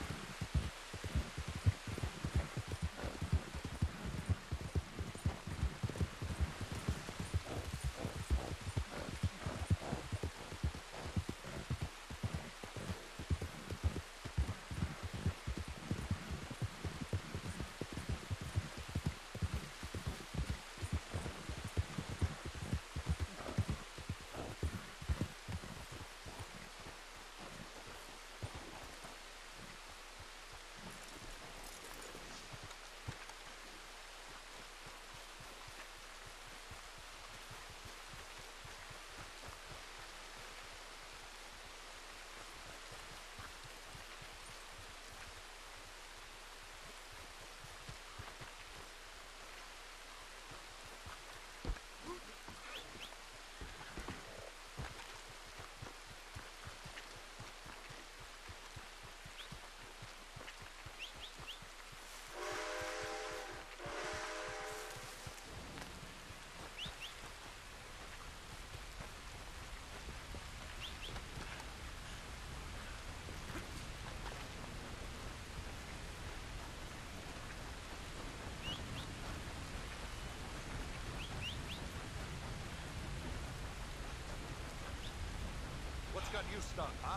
[SPEAKER 5] What's got you stuck, huh?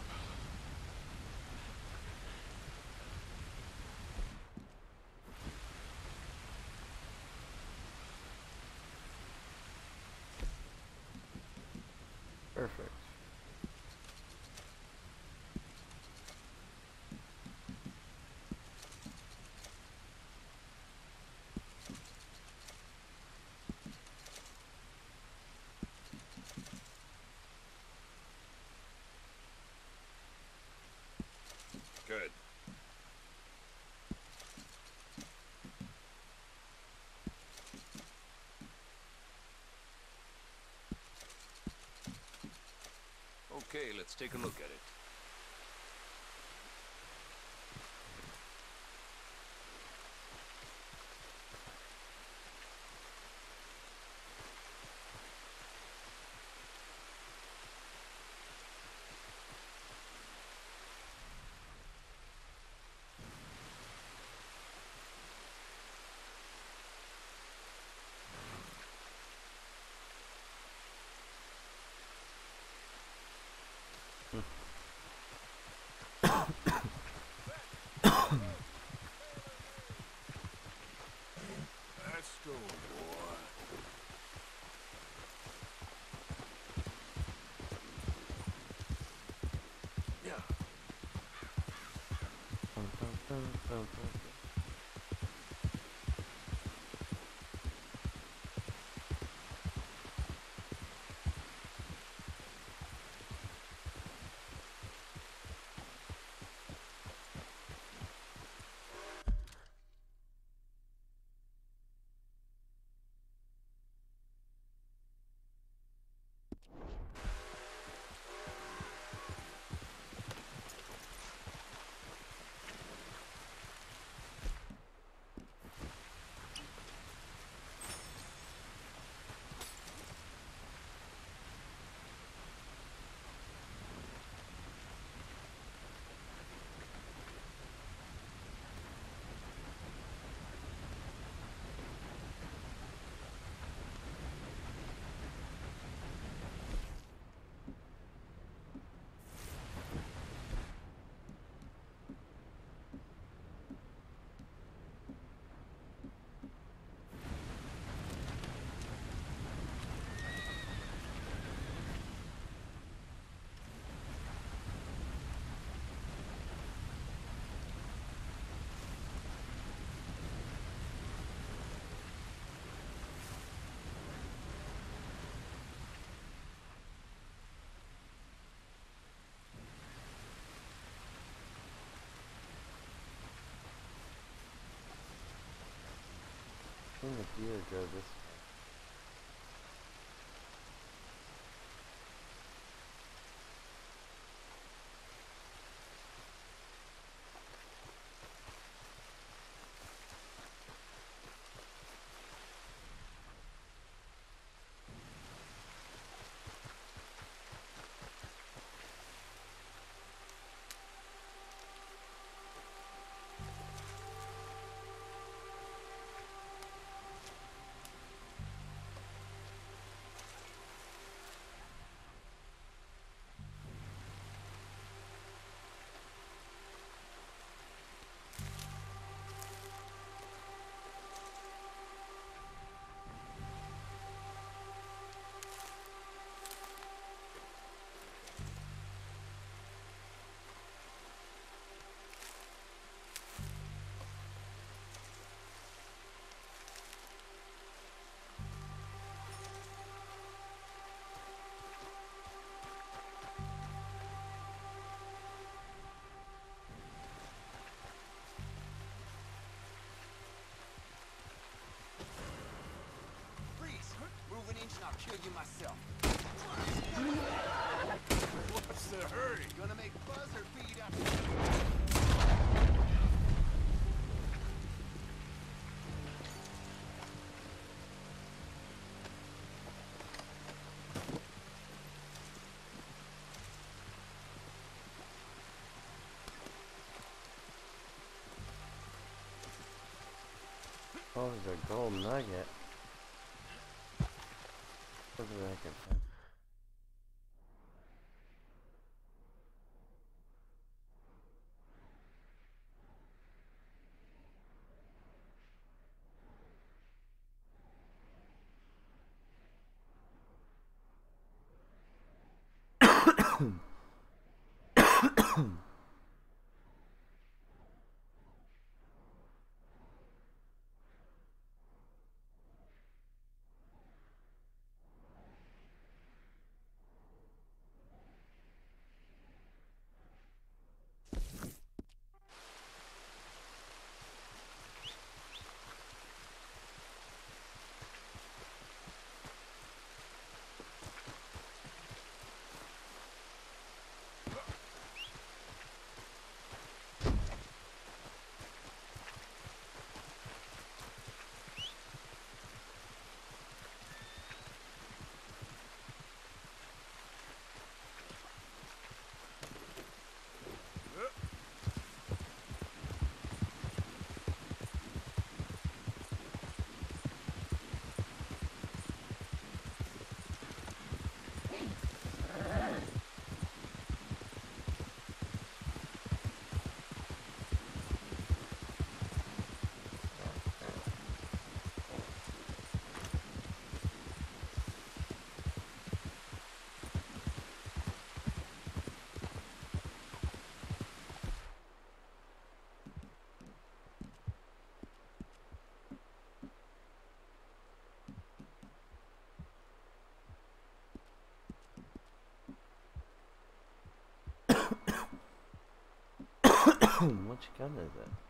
[SPEAKER 1] Perfect.
[SPEAKER 4] Okay, let's take a look at it. Let's go, boy. Yeah.
[SPEAKER 1] Dun, dun, dun, think the deer go this
[SPEAKER 8] kill you myself.
[SPEAKER 4] What's the hurry?
[SPEAKER 8] Gonna make Buzzer feed up.
[SPEAKER 1] Oh, there's a gold nugget. That good Which gun is it?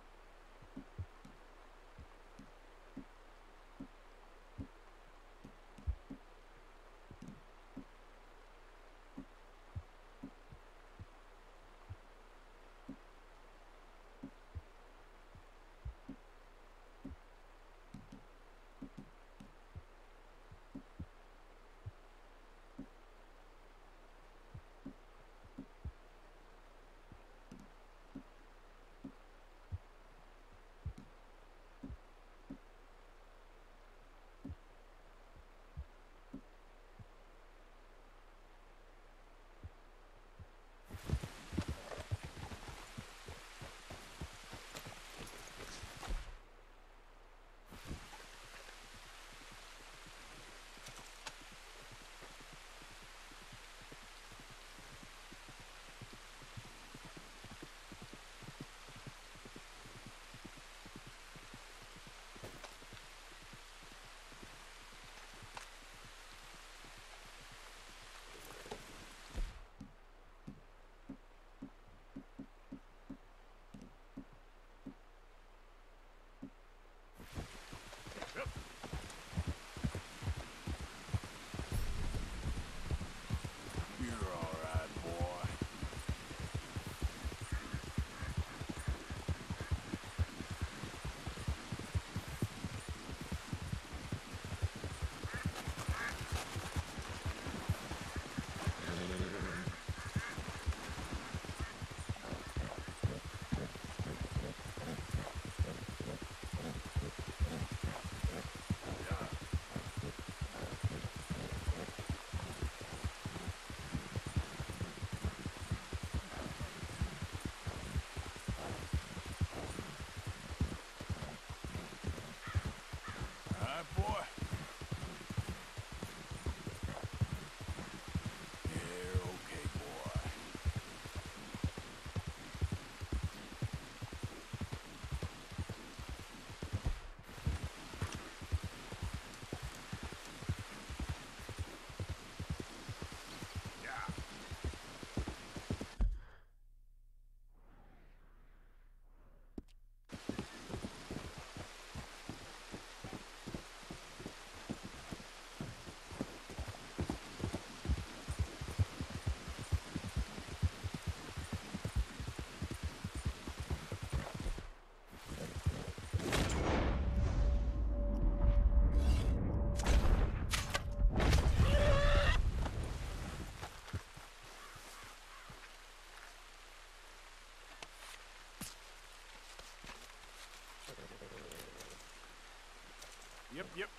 [SPEAKER 5] Yep, yep.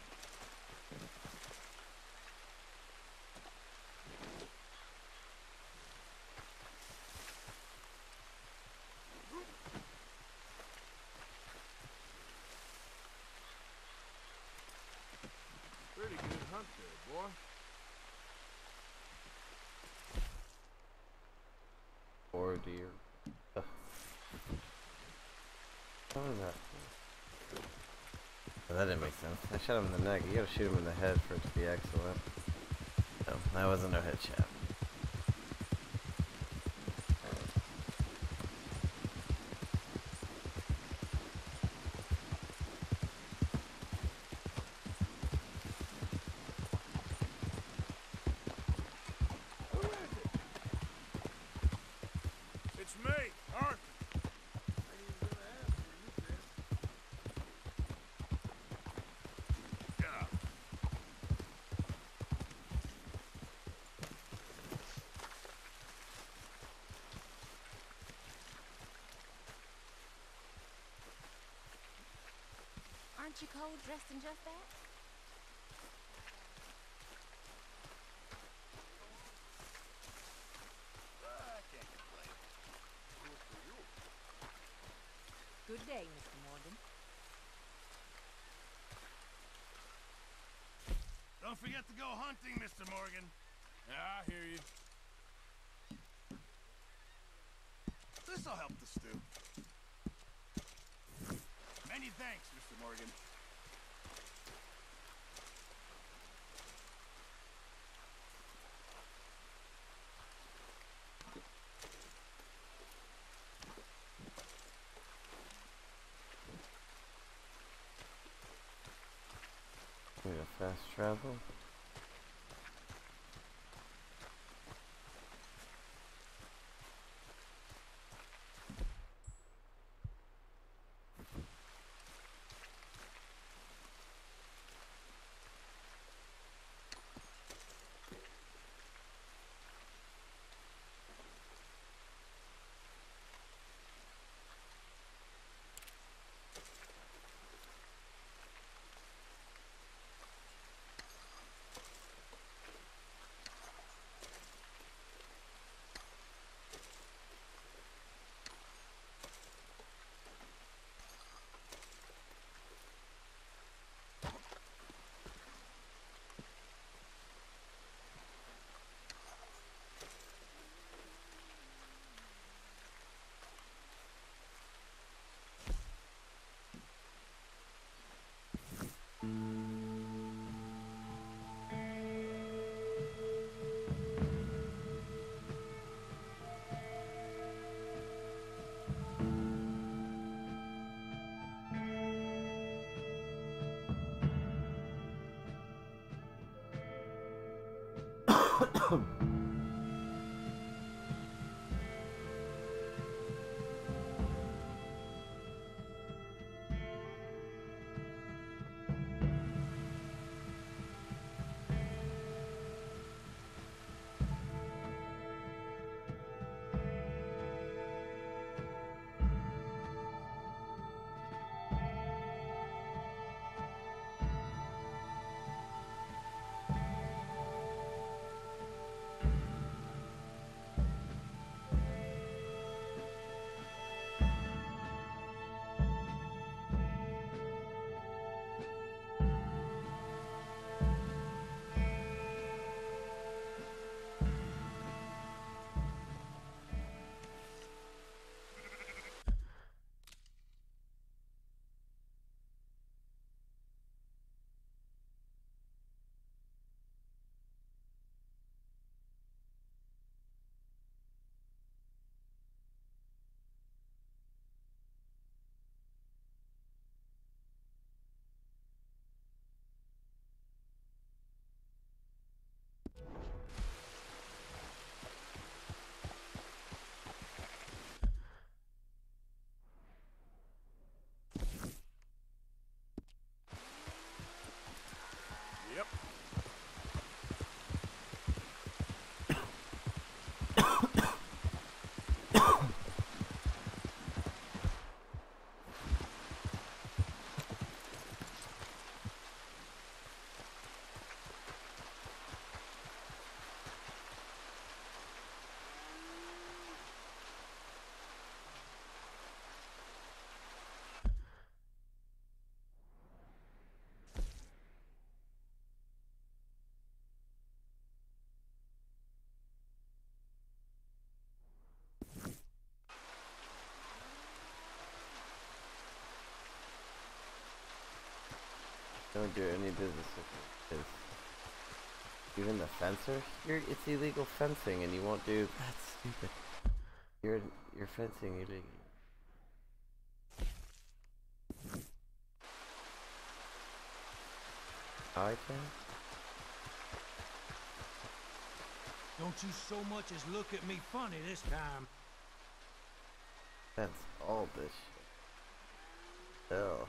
[SPEAKER 5] Pretty good hunt there, boy.
[SPEAKER 1] Four deer. Ugh. How is that? Oh, that didn't make sense. I shot him in the neck. You gotta shoot him in the head for it to be excellent. No, that wasn't a headshot.
[SPEAKER 5] Who is it? It's me, Arthur. Yeah.
[SPEAKER 9] Aren't you cold dressed in just that?
[SPEAKER 5] I can't complain. Good for you.
[SPEAKER 9] Good day, Mr. Morgan.
[SPEAKER 5] Don't forget to go hunting, Mr. Morgan. Yeah, I hear you. This'll help the stew. Many thanks, Mr. Morgan.
[SPEAKER 1] Need a fast travel.
[SPEAKER 4] 哼。
[SPEAKER 1] Don't do any business with it. 'cause Even the fencer here, it's illegal fencing, and you won't do. That's stupid. You're you're fencing illegal. I can.
[SPEAKER 10] Don't you so much as look at me funny this time.
[SPEAKER 1] Fence all this shit. Hell.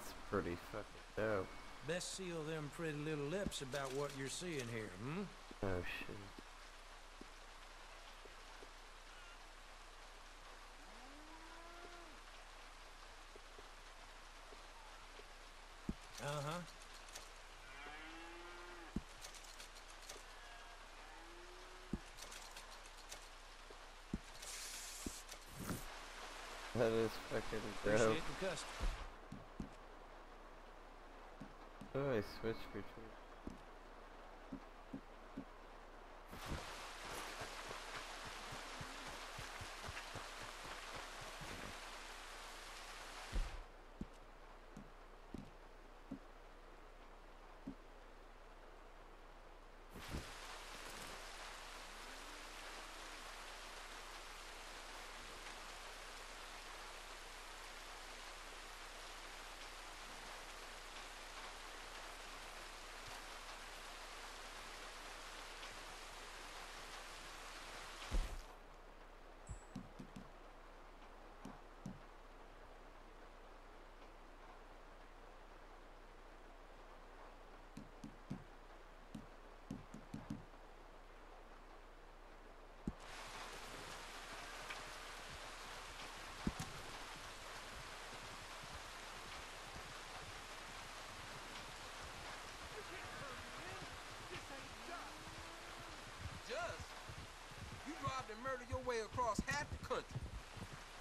[SPEAKER 1] That's pretty fucking dope.
[SPEAKER 10] Best seal them pretty little lips about what you're seeing here, hmm?
[SPEAKER 1] Oh shit.
[SPEAKER 10] Uh-huh.
[SPEAKER 1] That is fucking dope.
[SPEAKER 10] Appreciate the custom.
[SPEAKER 1] How do I switch between?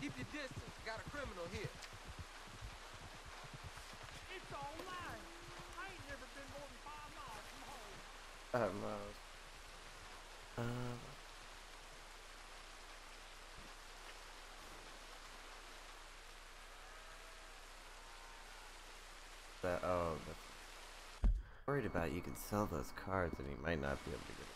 [SPEAKER 3] Keep your distance. Got a criminal here.
[SPEAKER 5] It's all lying. I ain't never been more than five miles from home.
[SPEAKER 1] Um, uh, um, that, oh, that's worried about you can sell those cards and you might not be able to get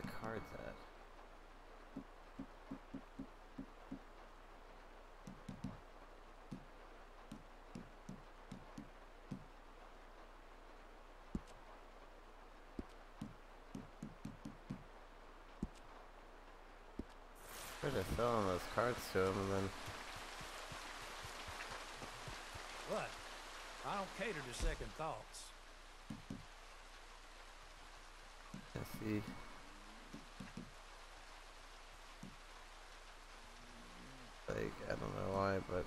[SPEAKER 1] the cards at. Try to selling those cards to him and then
[SPEAKER 10] What? I don't cater to second thoughts.
[SPEAKER 1] Let's see. Like, I don't know why, but.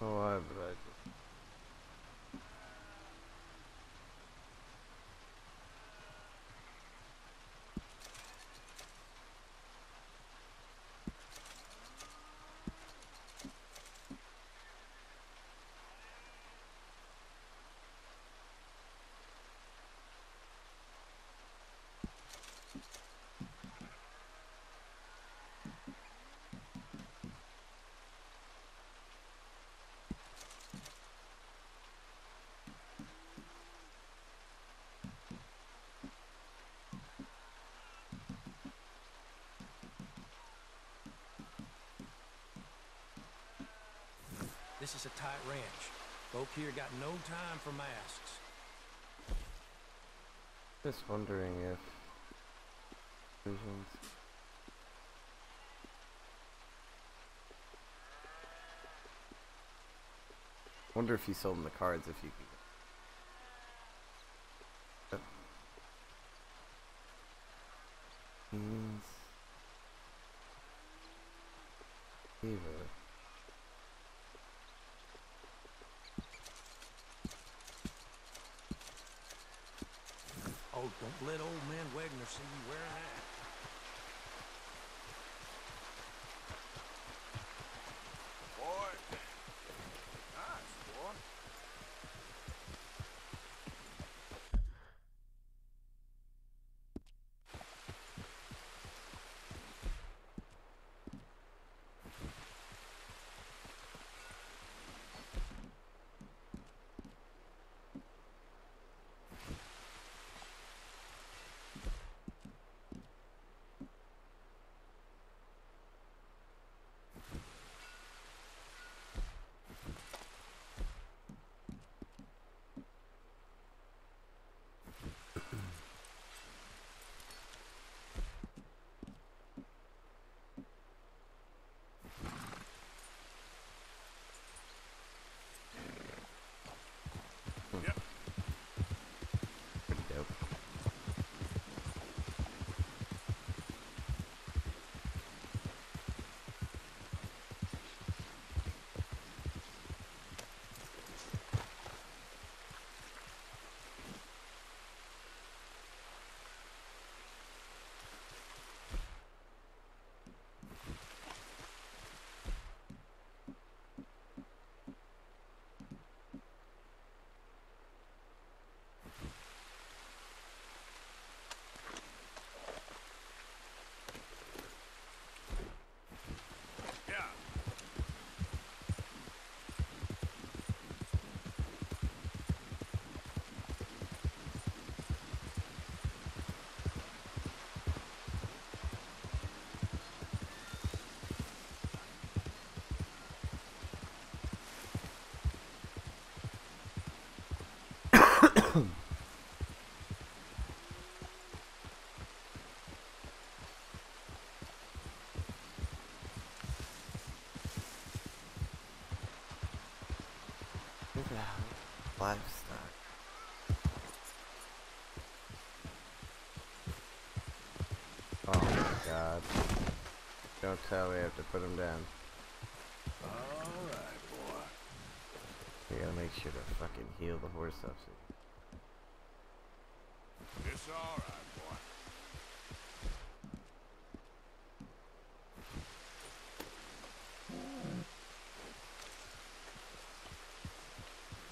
[SPEAKER 1] Oh, why, but I just.
[SPEAKER 10] This is a tight ranch. Folk here got no time for masks.
[SPEAKER 1] Just wondering if. Visions. Wonder if he sold him the cards if you could. Me I have to put him down.
[SPEAKER 4] Alright, boy.
[SPEAKER 1] We gotta make sure to fucking heal the horse up.
[SPEAKER 4] It's alright, boy.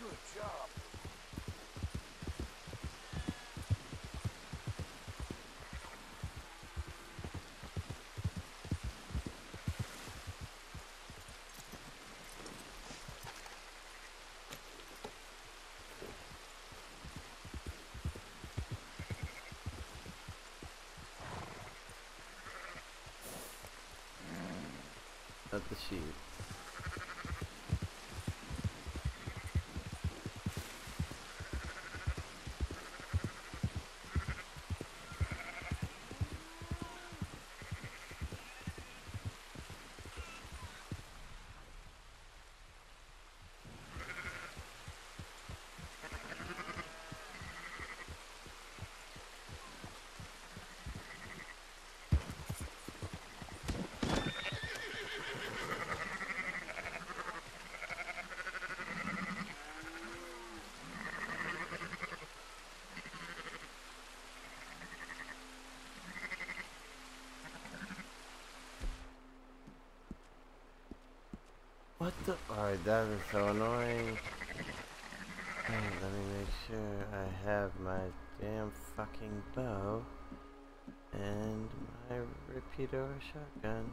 [SPEAKER 4] Good job.
[SPEAKER 1] Not the sheep. What the? Alright, that is so annoying. Let me make sure I have my damn fucking bow and my repeater shotgun.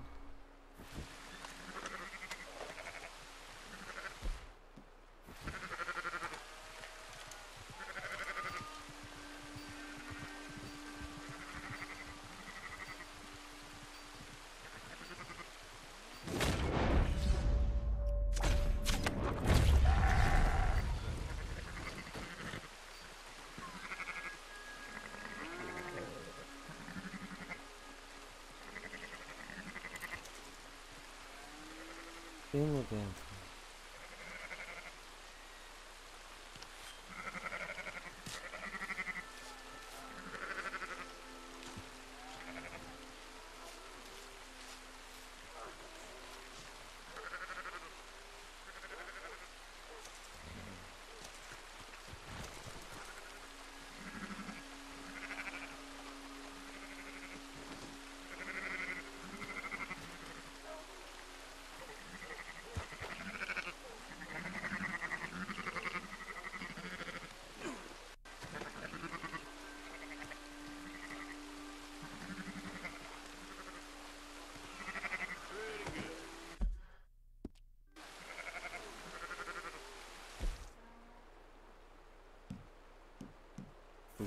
[SPEAKER 1] Damn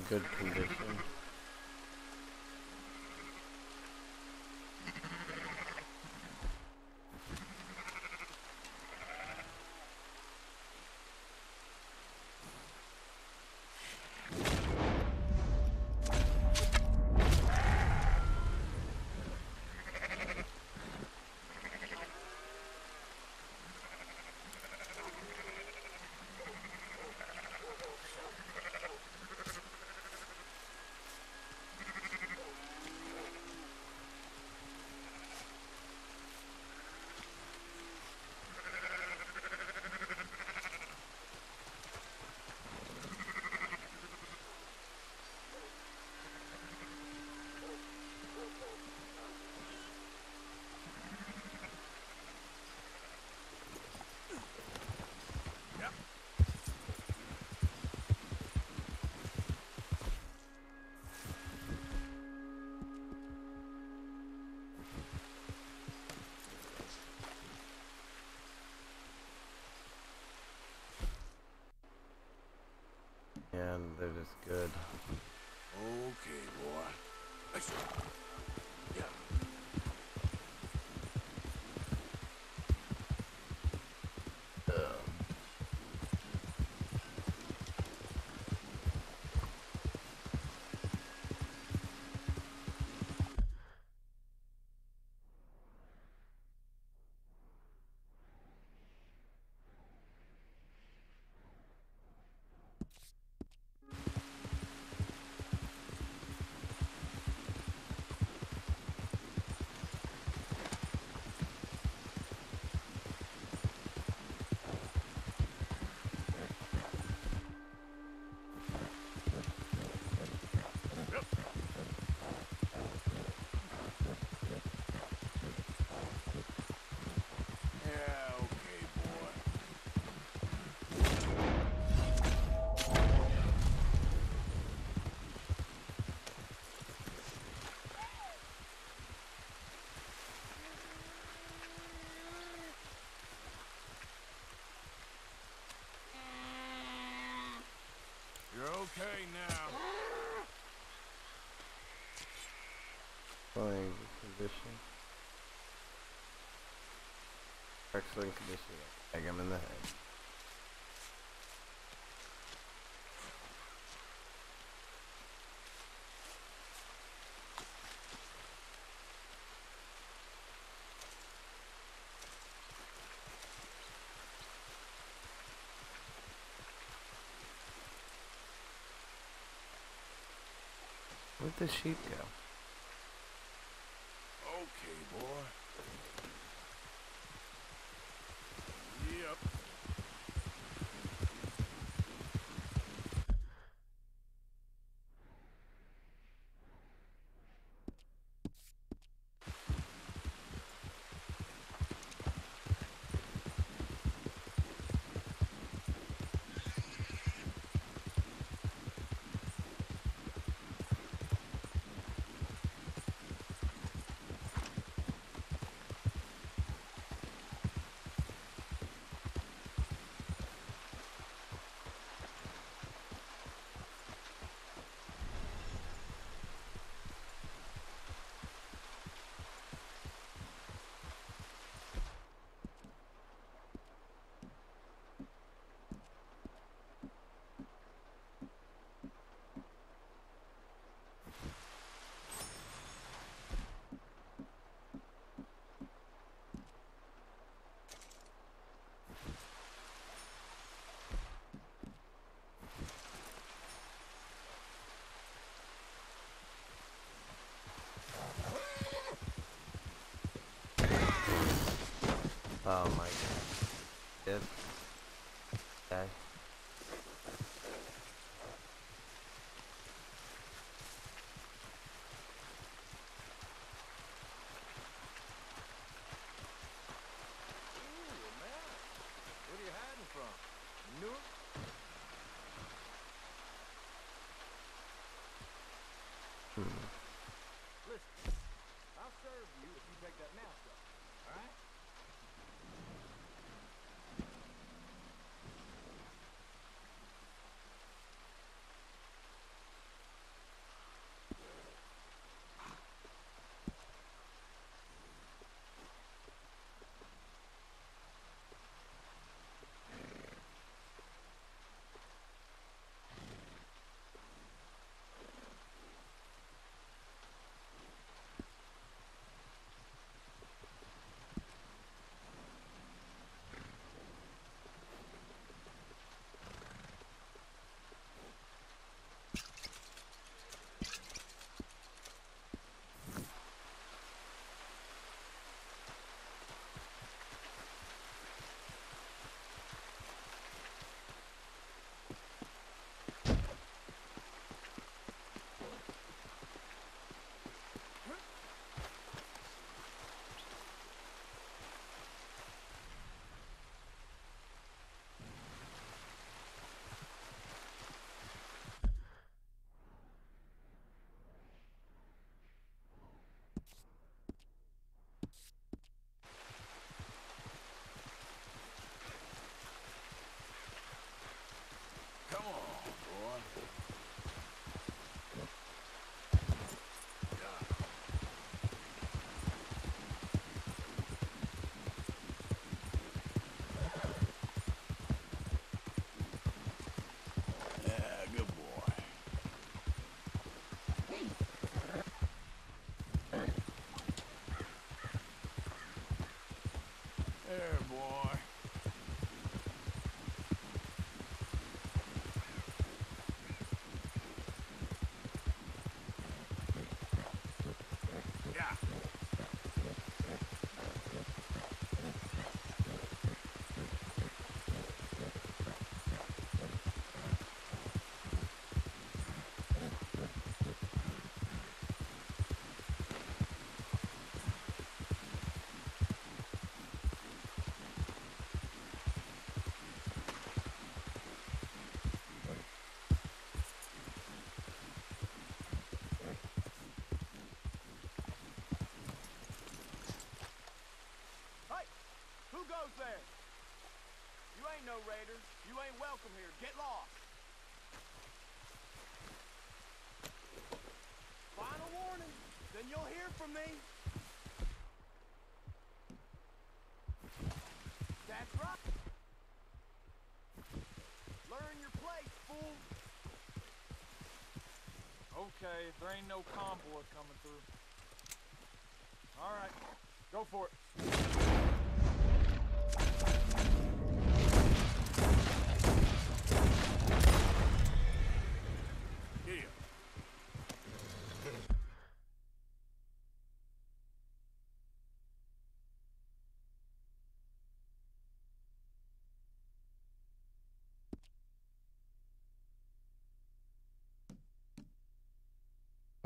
[SPEAKER 1] good condition. They're just good.
[SPEAKER 4] Okay, boy. Okay now.
[SPEAKER 1] Fine condition. Excellent condition. Egg him in the head. Where'd the sheep go?
[SPEAKER 4] Okay, boy. Yep.
[SPEAKER 1] Oh my god. Good. Okay.
[SPEAKER 5] Ooh,
[SPEAKER 4] There,
[SPEAKER 5] goes there? You ain't no raider. You ain't welcome here. Get lost. Final warning. Then you'll hear from me. That's right. Learn your place, fool.
[SPEAKER 11] Okay, there ain't no convoy coming through. Alright, go for it.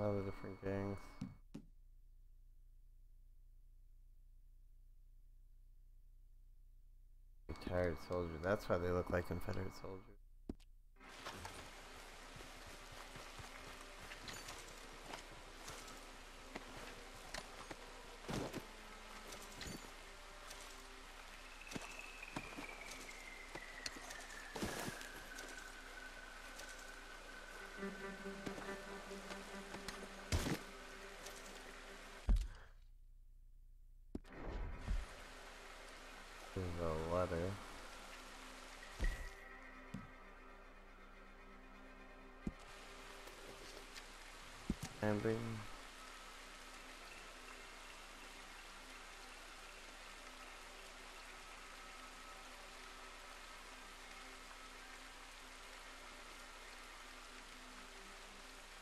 [SPEAKER 1] All the different gangs. Retired soldier. That's why they look like Confederate soldiers. Ending.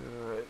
[SPEAKER 1] Alright.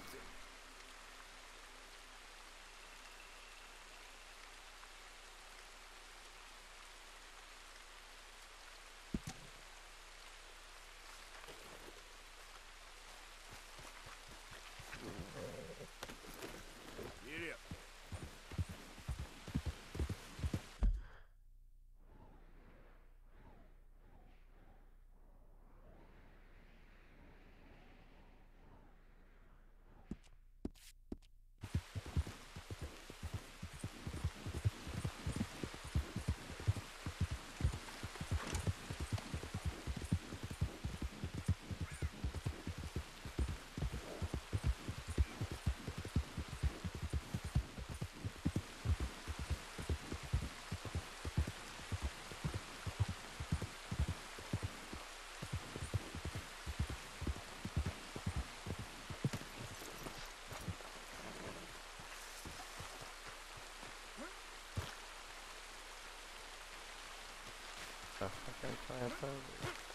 [SPEAKER 4] Get up.
[SPEAKER 1] Fucking plant over.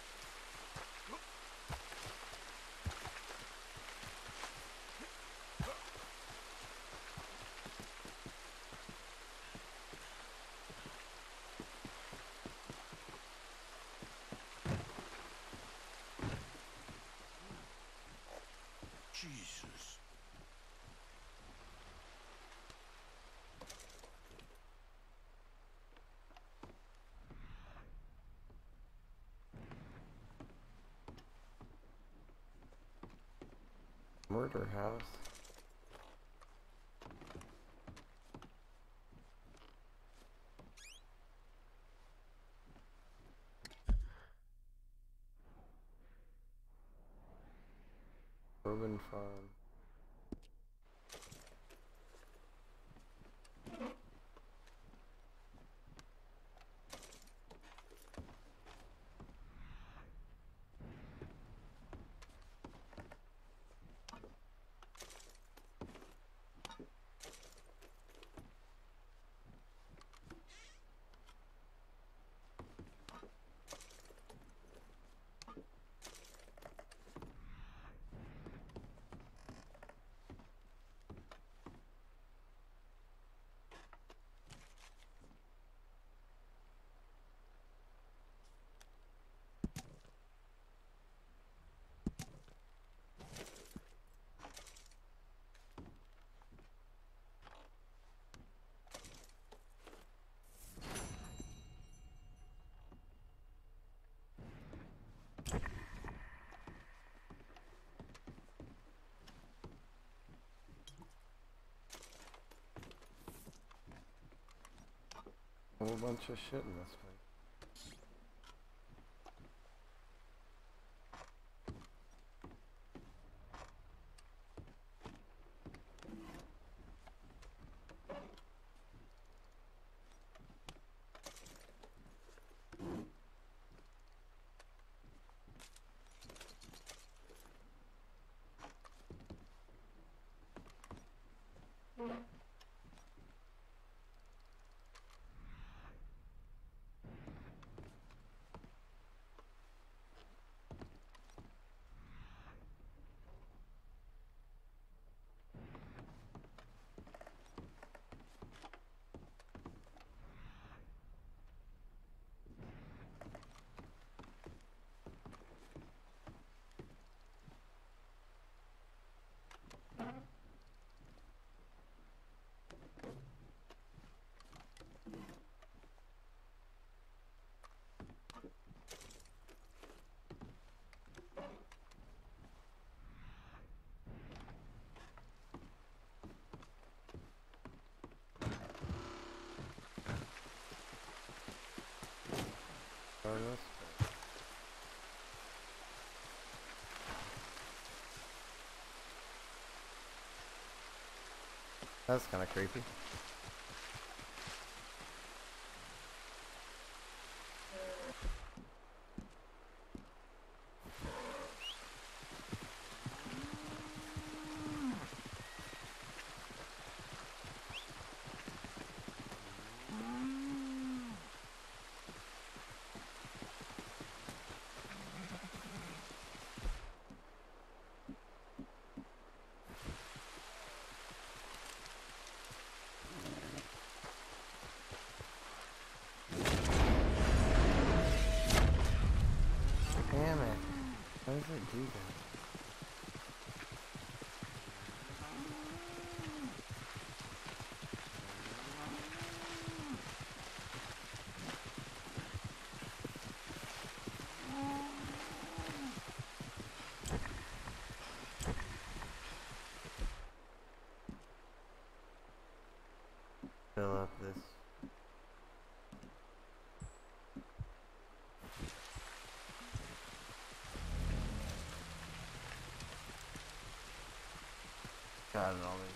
[SPEAKER 1] Murder house. Urban farm. Whole bunch of shit in this place. This. That's kind of creepy. Damn it. How does it do that? Fill up this. Got it already.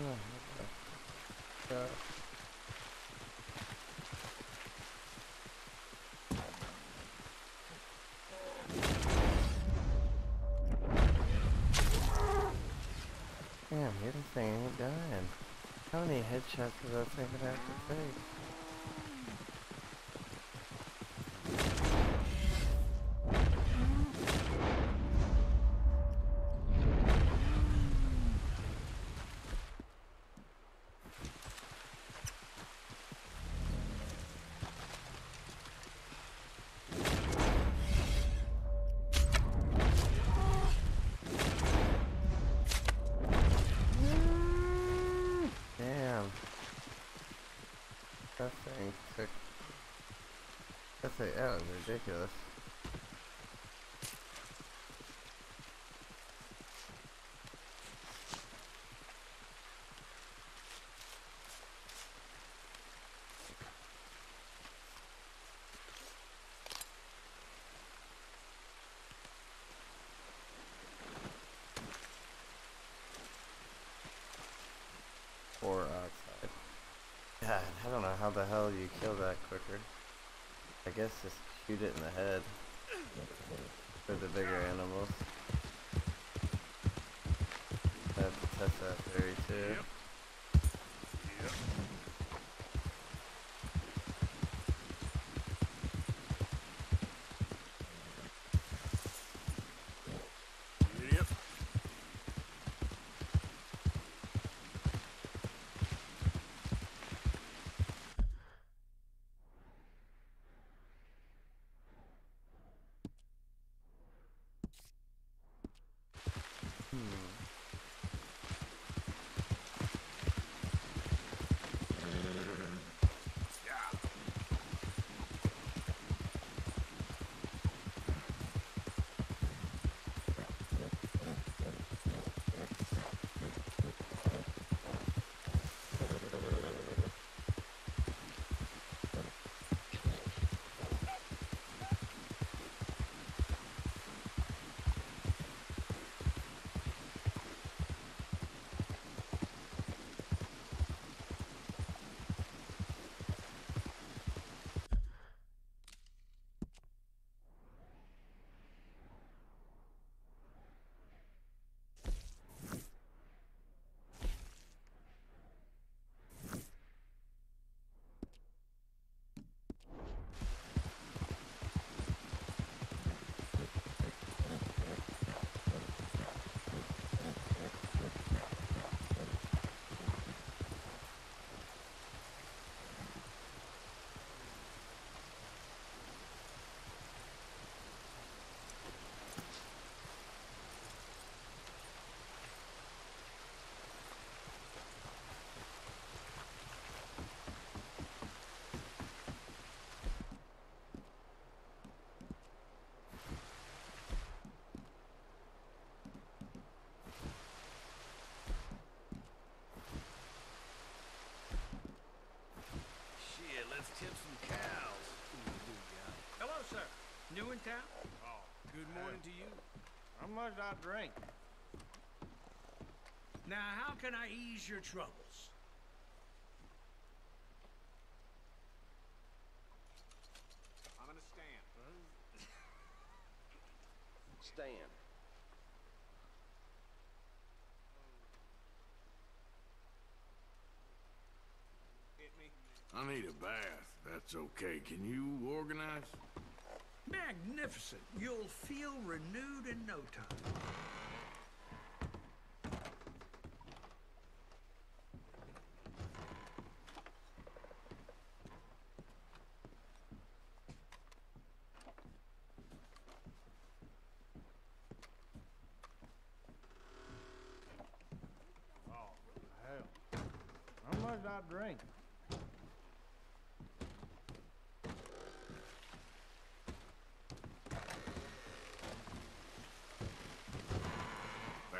[SPEAKER 1] Oh, what the fuck? Damn, you're the thing ain't dying. How many headshots does that thing gonna have to? That was ridiculous. Or outside. God, I don't know how the hell you kill that quicker. I guess just shoot it in the head. For the bigger animals. I have to test that theory too.
[SPEAKER 4] Yep.
[SPEAKER 10] New in town? Oh, good morning to you.
[SPEAKER 12] How much I drink?
[SPEAKER 10] Now, how can I ease your troubles?
[SPEAKER 12] I'm gonna stand. Stand. Hit me.
[SPEAKER 4] I need a bath. That's okay. Can you organize?
[SPEAKER 10] Magnificent. You'll feel renewed in no time.
[SPEAKER 12] Oh, drink?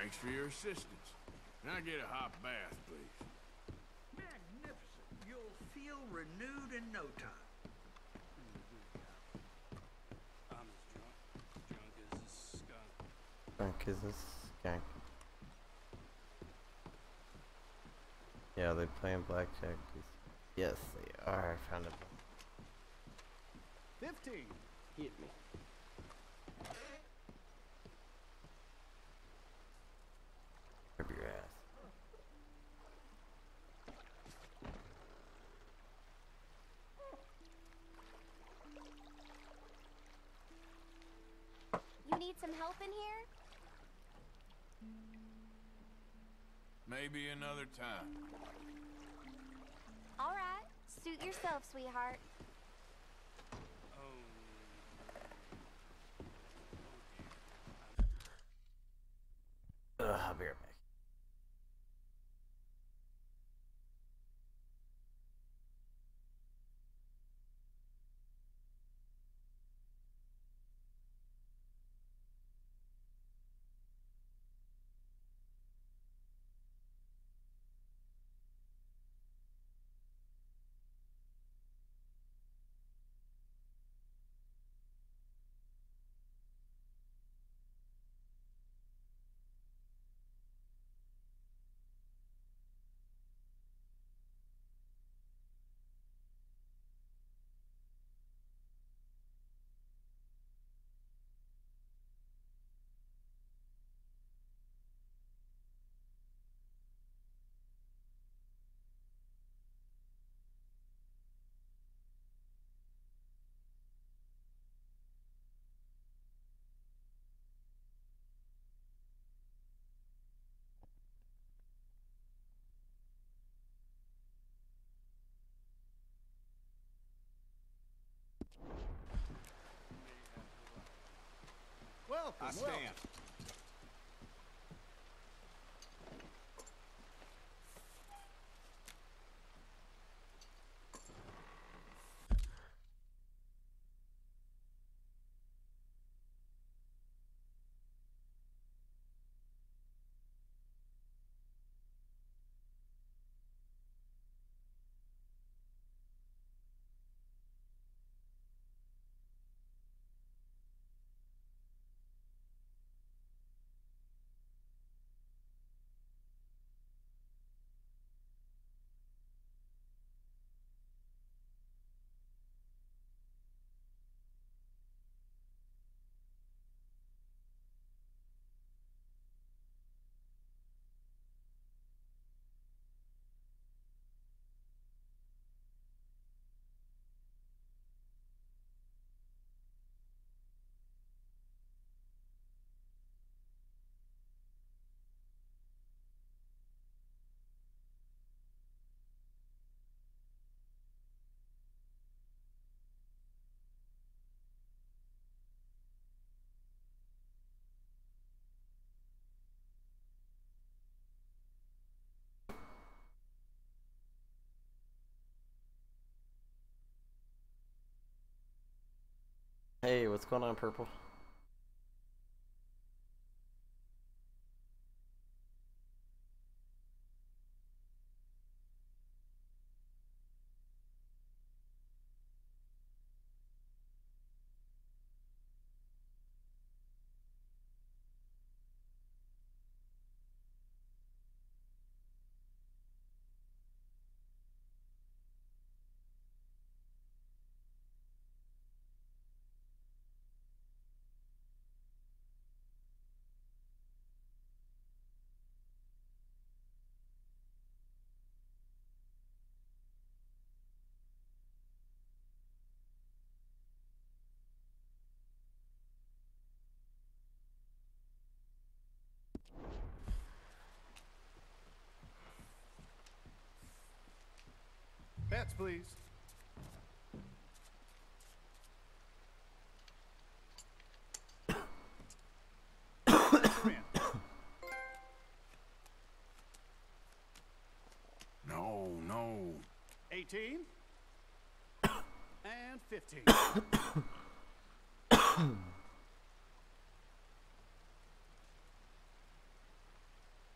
[SPEAKER 4] Thanks for your assistance. Can I get a hot bath, please?
[SPEAKER 10] Magnificent. You'll feel renewed in no time.
[SPEAKER 13] I'm as drunk, drunk as a skunk.
[SPEAKER 1] Skunk is a skank. Yeah, they're playing blackjack. Yes, they are. I found it.
[SPEAKER 12] Fifteen. Hit me.
[SPEAKER 4] Another time.
[SPEAKER 14] All right. Suit yourself, sweetheart.
[SPEAKER 1] Ugh, I'll be right back.
[SPEAKER 5] I stand.
[SPEAKER 1] Hey, what's going on, Purple?
[SPEAKER 15] Bets, please.
[SPEAKER 5] No, no.
[SPEAKER 15] 18 and 15.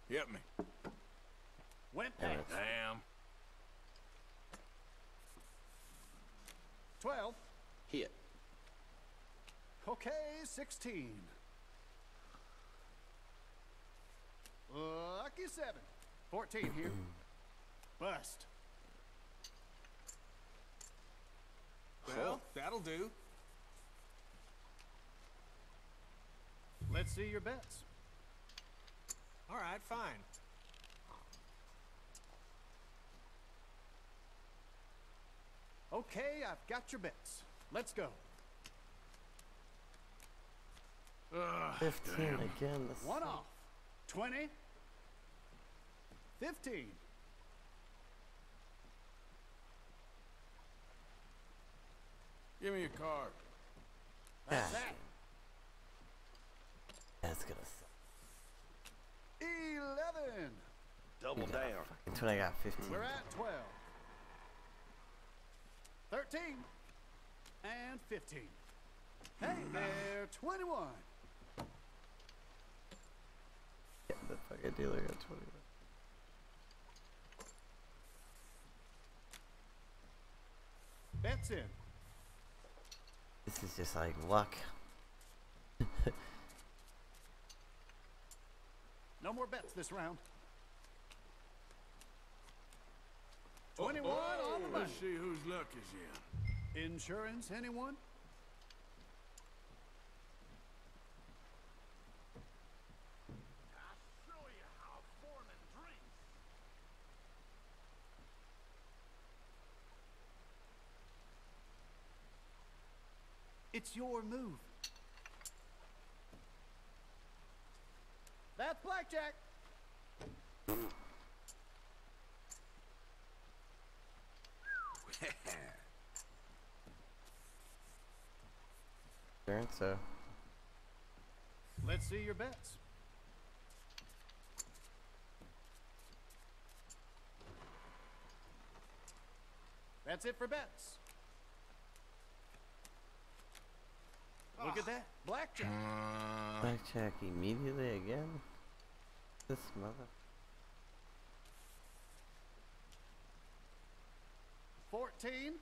[SPEAKER 5] Hit me.
[SPEAKER 15] Went
[SPEAKER 1] Damn
[SPEAKER 15] past.
[SPEAKER 1] it.
[SPEAKER 5] Damn.
[SPEAKER 15] 12.
[SPEAKER 16] Hit.
[SPEAKER 15] Okay, 16. Lucky 7. 14 here. Bust.
[SPEAKER 5] Well, that'll do.
[SPEAKER 15] Let's see your bets.
[SPEAKER 10] All right, fine.
[SPEAKER 15] Okay, I've got your bets. Let's go.
[SPEAKER 5] Ugh,
[SPEAKER 1] 15
[SPEAKER 5] damn.
[SPEAKER 1] again. This
[SPEAKER 15] One off. 20. 15.
[SPEAKER 5] Give me a card.
[SPEAKER 15] That's
[SPEAKER 1] Yeah.
[SPEAKER 15] that.
[SPEAKER 1] That's gonna suck.
[SPEAKER 15] 11.
[SPEAKER 16] Double down.
[SPEAKER 1] Until I got 15.
[SPEAKER 15] We're at 12. 13. And 15. Hey there, 21.
[SPEAKER 1] Yeah, the dealer got 20.
[SPEAKER 15] Bets in.
[SPEAKER 1] This is just like luck.
[SPEAKER 15] No more bets this round. 21 on the money.
[SPEAKER 5] Let's see whose luck is in.
[SPEAKER 15] Insurance, anyone? It's your move. That's blackjack.
[SPEAKER 1] So.
[SPEAKER 15] Uh, Let's see your bets. That's it for bets. Look at that. Blackjack.
[SPEAKER 1] Blackjack immediately again? This mother.
[SPEAKER 15] Fourteen.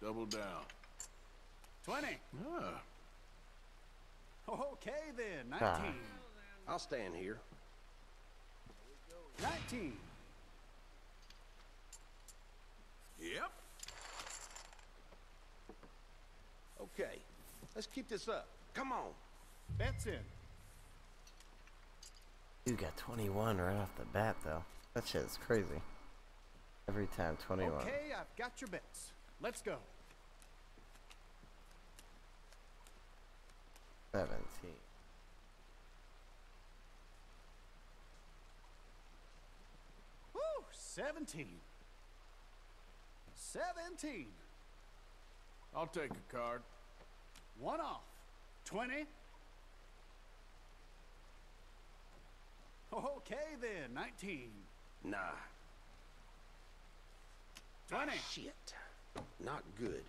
[SPEAKER 4] Double down.
[SPEAKER 15] Twenty.
[SPEAKER 4] Ah.
[SPEAKER 15] Okay then.
[SPEAKER 1] Ah.
[SPEAKER 15] Nineteen.
[SPEAKER 16] I'll stand here.
[SPEAKER 15] Nineteen.
[SPEAKER 4] Yep.
[SPEAKER 16] Okay, let's keep this up. Come on.
[SPEAKER 15] Bets in.
[SPEAKER 1] You got 21 right off the bat, though. That shit is crazy. Every time, 21.
[SPEAKER 15] Okay, I've got your bets. Let's go.
[SPEAKER 1] 17.
[SPEAKER 15] Woo! Seventeen. Seventeen.
[SPEAKER 4] I'll take a card.
[SPEAKER 15] One off. Twenty. Okay then. Nineteen.
[SPEAKER 16] Nah.
[SPEAKER 15] Twenty.
[SPEAKER 16] Ah, shit. Not good.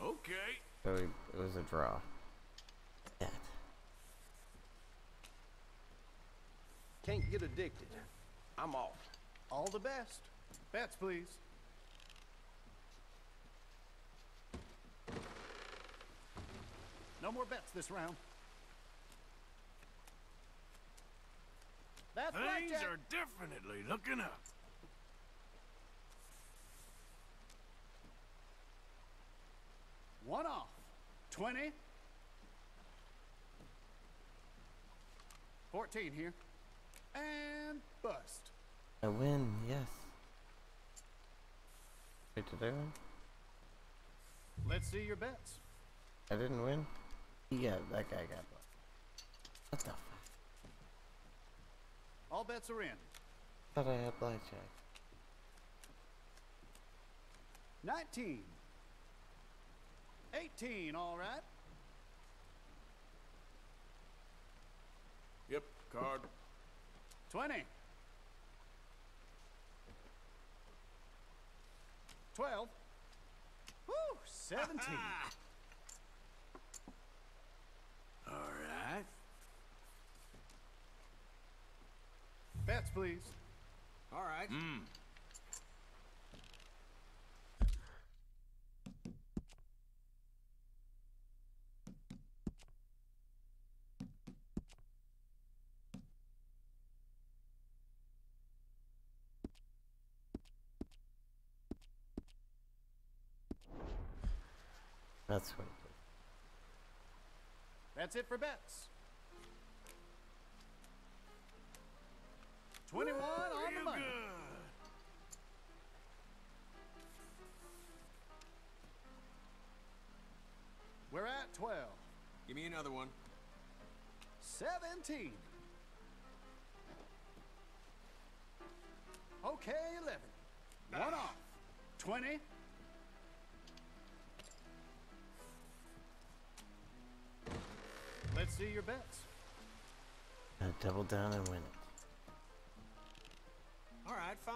[SPEAKER 4] Okay.
[SPEAKER 1] So it was a draw.
[SPEAKER 16] Can't get addicted. I'm off.
[SPEAKER 15] All the best. Bets, please. No more bets this round. That's
[SPEAKER 4] Things
[SPEAKER 15] blackjack.
[SPEAKER 4] are definitely looking up.
[SPEAKER 15] One off. Twenty. Fourteen here. And bust.
[SPEAKER 1] I win, yes. Wait, did I win?
[SPEAKER 15] Let's see your bets.
[SPEAKER 1] I didn't win? Yeah, that guy got one. What the fuck?
[SPEAKER 15] All bets are in.
[SPEAKER 1] thought I had blackjack.
[SPEAKER 15] 19. 18, all right.
[SPEAKER 4] Yep, card.
[SPEAKER 15] 20. 12. Woo! 17.
[SPEAKER 4] All right.
[SPEAKER 15] Bets, please.
[SPEAKER 3] All right.
[SPEAKER 4] Hmm.
[SPEAKER 1] That's what it is.
[SPEAKER 15] That's it for bets. 21 on the money.
[SPEAKER 4] good.
[SPEAKER 15] We're at 12.
[SPEAKER 10] Give me another one.
[SPEAKER 15] 17. Okay, 11. One off. 20. Let's see your bets.
[SPEAKER 1] Uh, double down and win it.
[SPEAKER 10] All right, fine.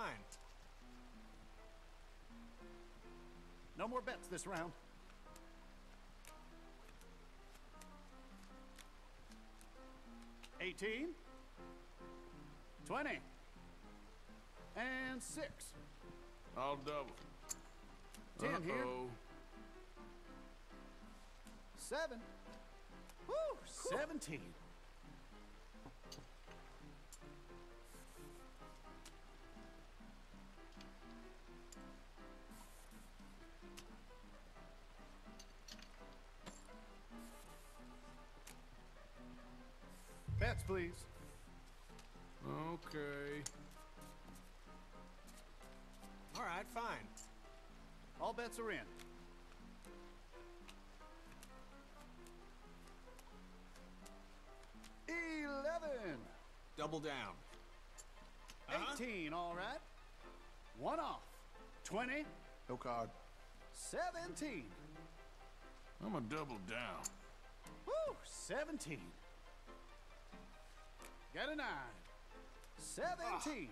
[SPEAKER 15] No more bets this round. Eighteen. Twenty. And six.
[SPEAKER 4] I'll double.
[SPEAKER 15] Ten here.
[SPEAKER 4] Uh-oh.
[SPEAKER 15] Seven. Woo! Seventeen. Bets, please.
[SPEAKER 4] Okay.
[SPEAKER 10] All right, fine.
[SPEAKER 15] All bets are in. Seven.
[SPEAKER 10] Double down. Uh-huh.
[SPEAKER 15] 18, all right. One off. 20.
[SPEAKER 16] No card.
[SPEAKER 15] 17.
[SPEAKER 4] I'm a double down.
[SPEAKER 15] Woo! 17. Got a nine. 17.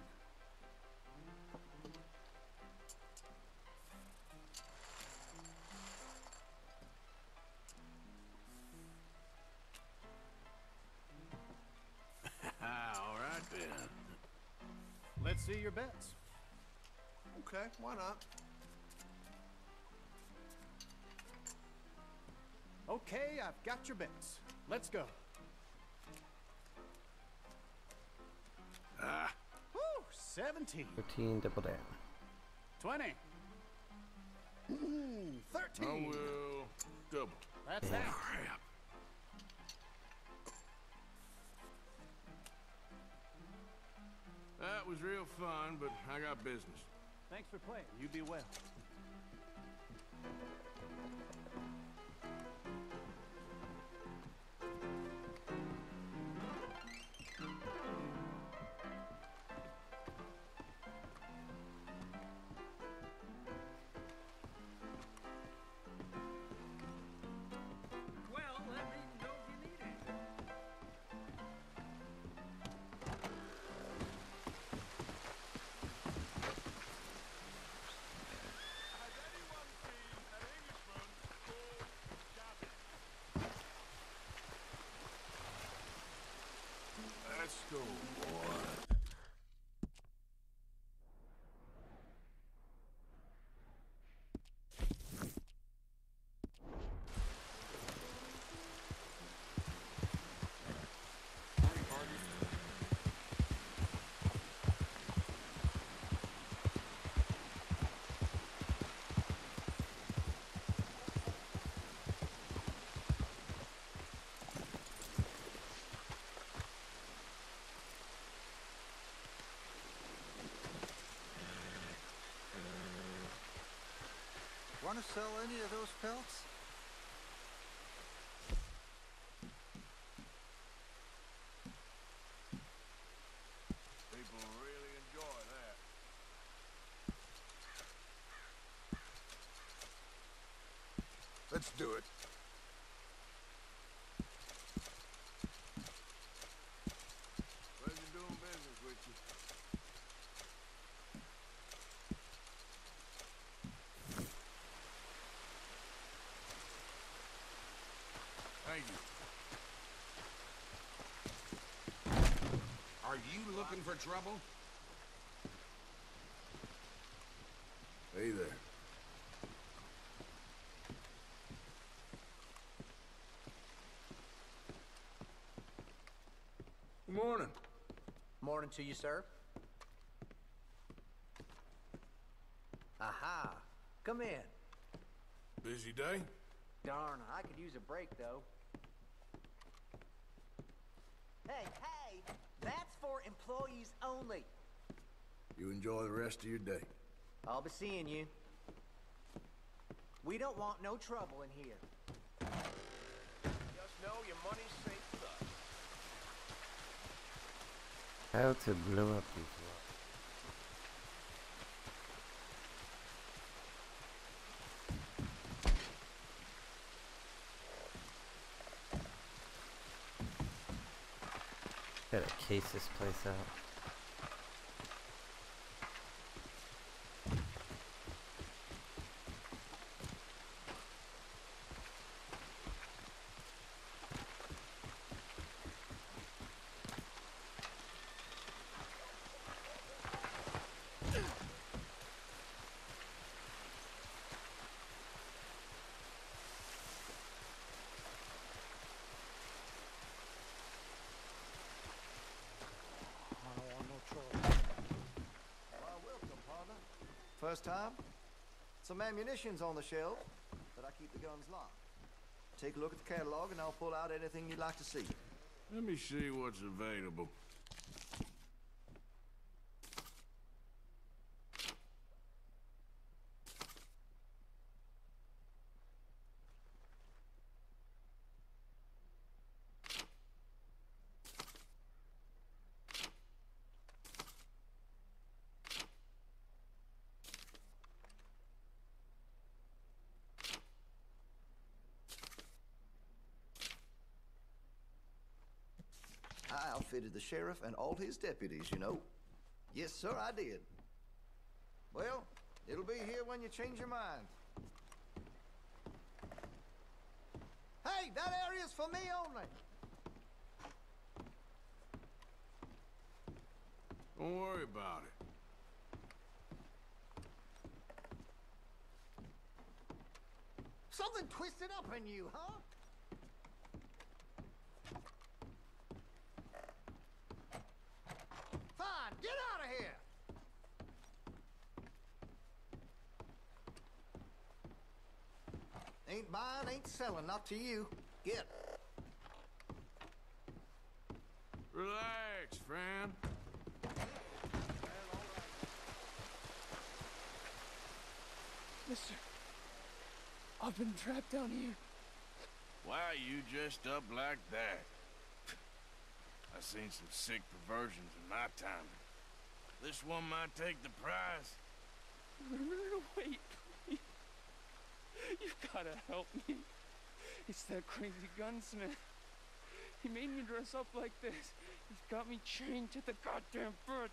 [SPEAKER 4] All right then.
[SPEAKER 15] Let's see your bets.
[SPEAKER 16] Okay, why not?
[SPEAKER 15] Okay, I've got your bets. Let's go.
[SPEAKER 4] Ah.
[SPEAKER 15] Woo! 17.
[SPEAKER 1] 13, double down.
[SPEAKER 15] 20. Ooh, 13.
[SPEAKER 4] I will double.
[SPEAKER 15] That's that.
[SPEAKER 4] Crap. That was real fun, but I got business.
[SPEAKER 15] Thanks for playing. You be well.
[SPEAKER 8] Want to sell any of those pelts?
[SPEAKER 4] People really enjoy that.
[SPEAKER 16] Let's do it.
[SPEAKER 4] Pleasure doing business with you. Thank you.
[SPEAKER 10] Are you looking for trouble?
[SPEAKER 4] Hey there. Good morning.
[SPEAKER 17] Morning to you, sir. Aha! Come in.
[SPEAKER 4] Busy day?
[SPEAKER 17] Darn, I could use a break, though. Hey, hey! That's for employees only.
[SPEAKER 16] You enjoy the rest of your day.
[SPEAKER 17] I'll be seeing you. We don't want no trouble in here.
[SPEAKER 12] Just know your money's safe with us.
[SPEAKER 1] How to blow up these Gotta case this place out.
[SPEAKER 8] I don't want no trouble. Why, welcome, partner. First time? Some ammunition's on the shelf, but I keep the guns locked. Take a look at the catalog and I'll pull out anything you'd like to see.
[SPEAKER 4] Let me see what's available.
[SPEAKER 8] The sheriff and all his deputies, you know. Yes, sir, I did. Well, it'll be here when you change your mind. Hey, that area's for me only.
[SPEAKER 4] Don't worry about it.
[SPEAKER 8] Something twisted up in you, huh? Fine, get out of here! Ain't buying, ain't selling, not to you. Get.
[SPEAKER 4] Relax, friend.
[SPEAKER 17] Mister, I've been trapped down here.
[SPEAKER 4] Why are you dressed up like that? I've seen some sick perversions in my time. This one might take the prize.
[SPEAKER 17] Wait. You've gotta help me. It's that crazy gunsmith. He made me dress up like this. He's got me chained to the goddamn bed.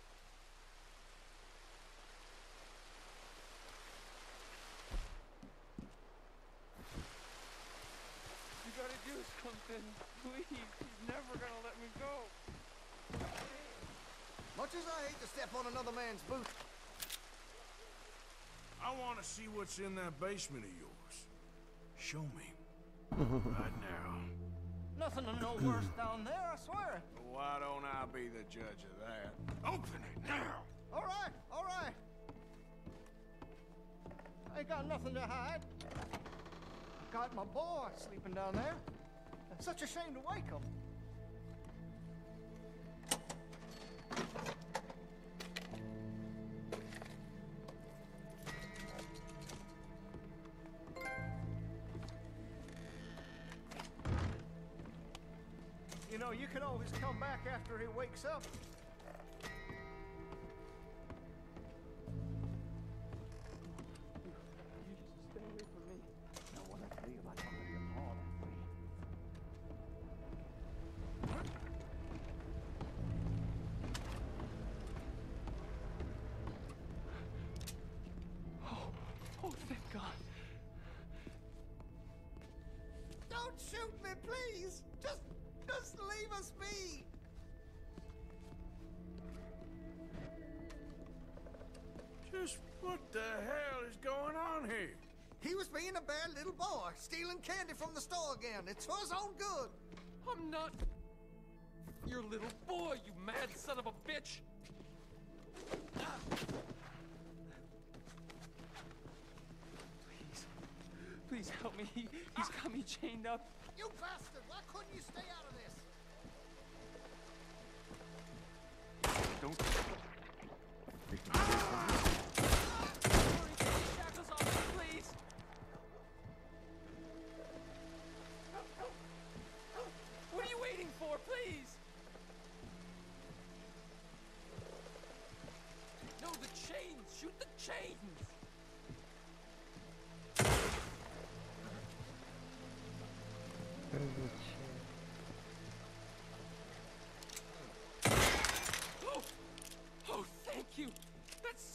[SPEAKER 17] You gotta do something, please. He's never gonna let me go.
[SPEAKER 8] Much as I hate to step on another man's boot,
[SPEAKER 4] I want to see what's in that basement of yours. Show me. right now.
[SPEAKER 15] Nothing to know worse down there, I swear.
[SPEAKER 4] Why don't I be the judge of that? Open it now!
[SPEAKER 15] All right, all right. I ain't got nothing to hide. I got my boy sleeping down there. Such a shame to wake him. You know, you can always come back after he wakes up. Shoot me, please! Just, just leave us be!
[SPEAKER 4] Just what the hell is going on here?
[SPEAKER 15] He was being a bad little boy, stealing candy from the store again. It's for his own good.
[SPEAKER 17] I'm not your little boy, you mad son of a bitch! Please, please help me. He, he's got me chained up.
[SPEAKER 15] You bastard! Why couldn't you stay out of this?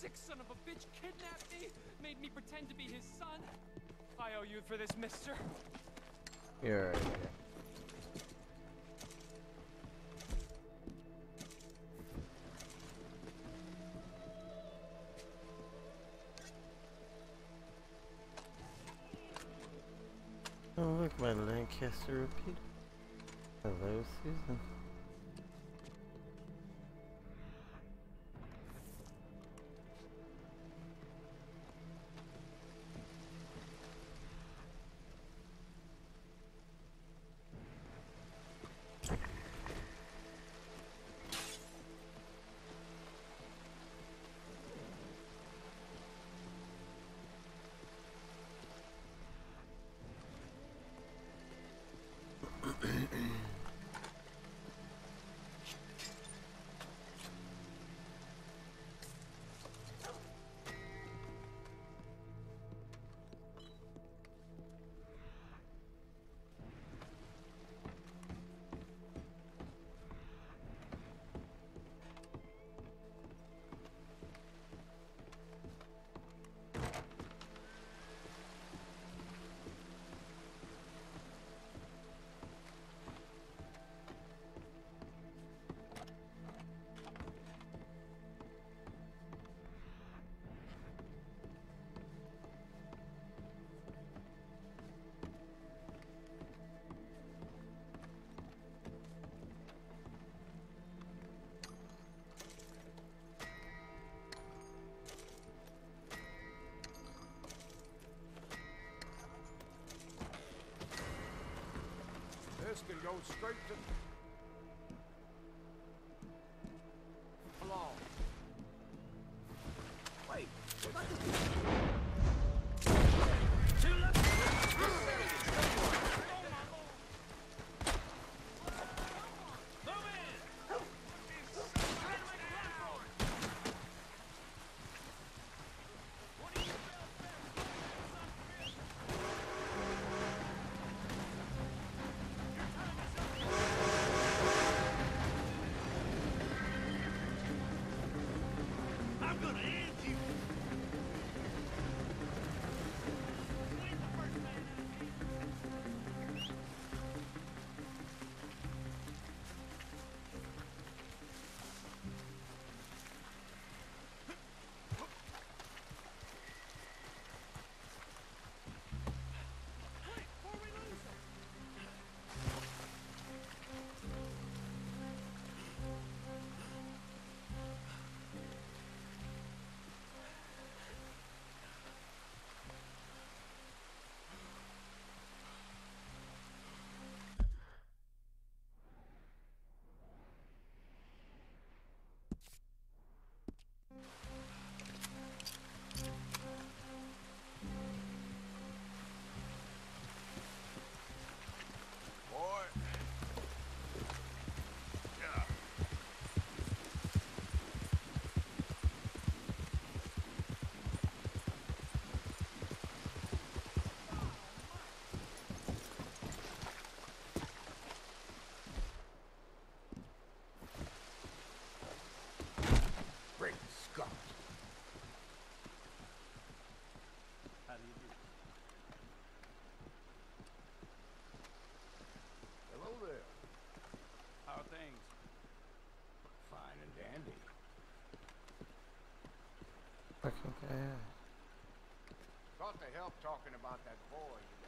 [SPEAKER 17] Sick son of a bitch kidnapped me, made me pretend to be his son. I owe you for this, mister.
[SPEAKER 1] You're right. Oh, look, my Lancaster repeat. Hello, Susan.
[SPEAKER 5] This can go straight to help talking about that boy, you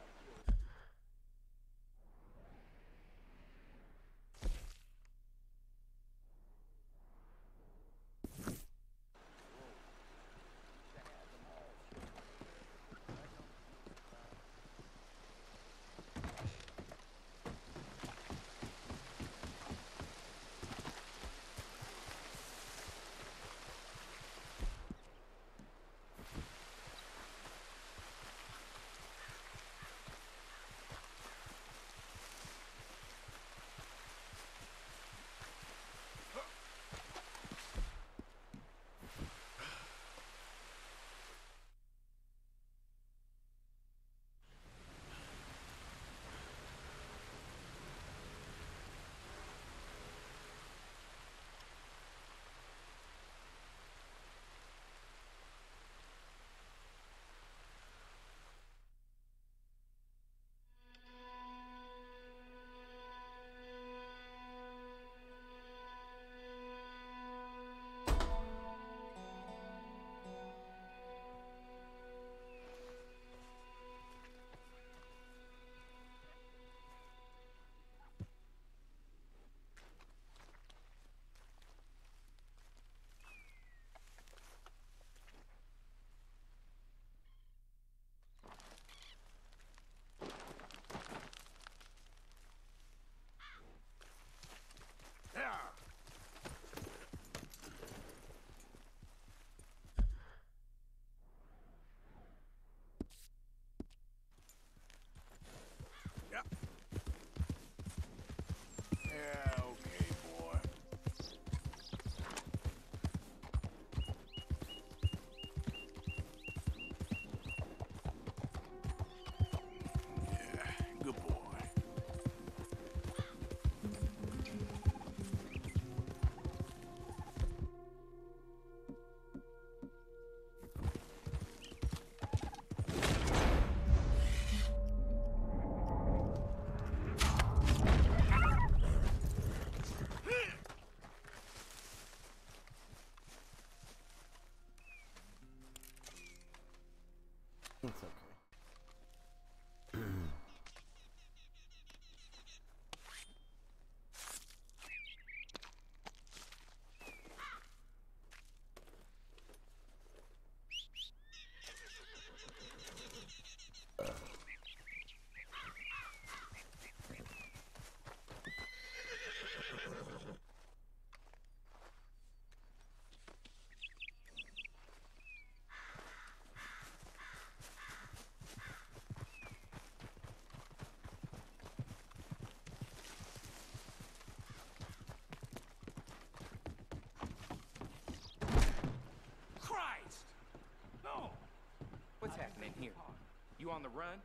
[SPEAKER 3] You on the run?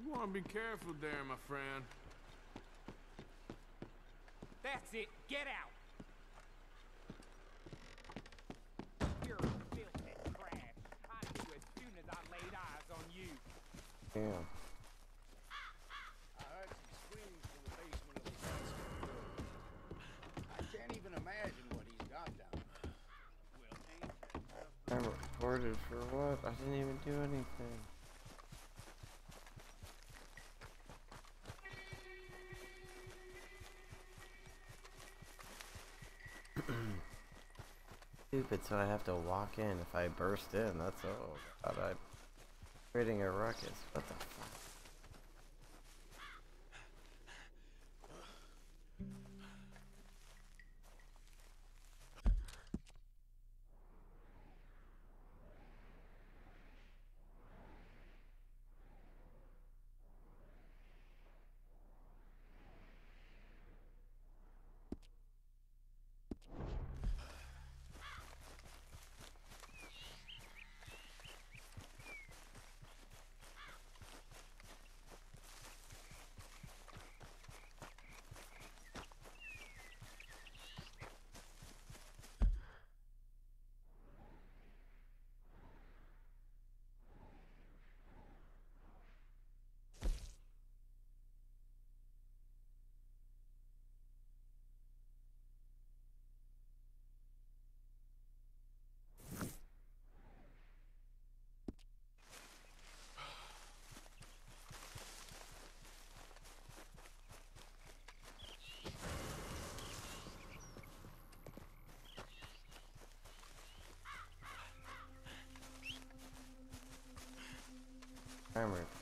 [SPEAKER 4] You want to be careful there, my friend.
[SPEAKER 3] That's it. Get out. You're a filthy trash. I knew as soon as I laid eyes on you.
[SPEAKER 1] Damn.
[SPEAKER 18] I heard some screams from the basement of the Sunset building. I can't even imagine what he's got down there.
[SPEAKER 1] I'm reported for what? I didn't even do anything. Stupid, so I have to walk in if I burst in, that's all. God, I'm creating a ruckus. What the fuck?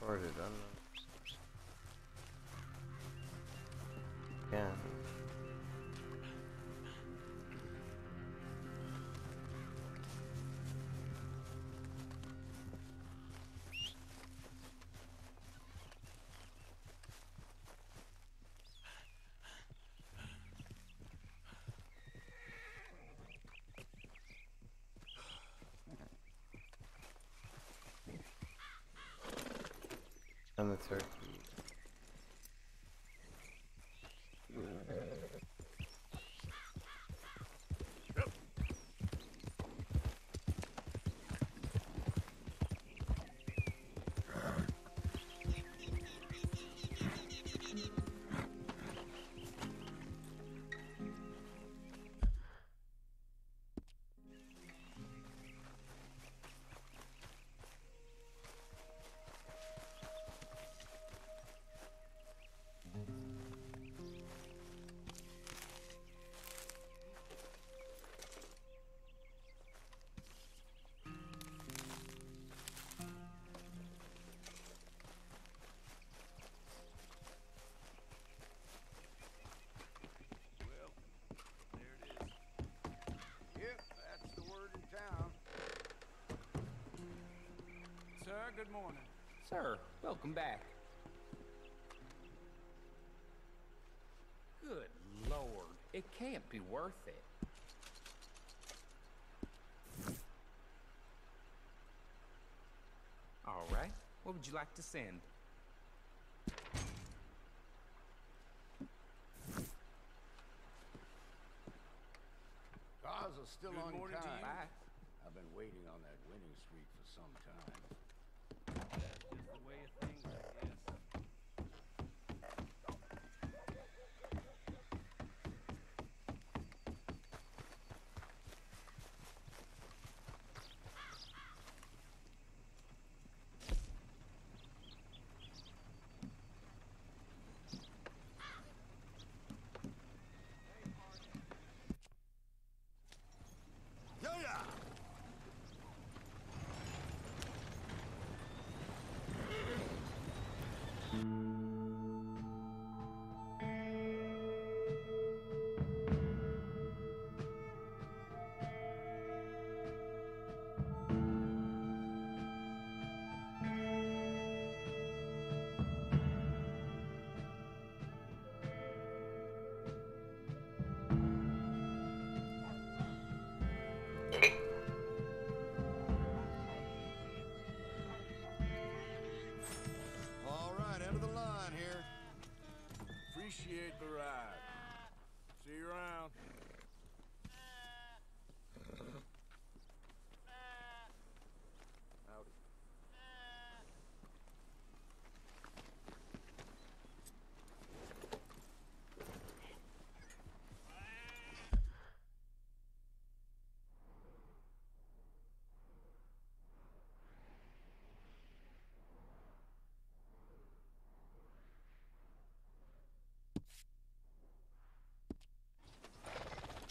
[SPEAKER 1] Recorded, I'm not... Yeah. And the turkey.
[SPEAKER 11] Good morning.
[SPEAKER 3] Sir, welcome back. Good lord, it can't be worth it. All right, what would you like to send?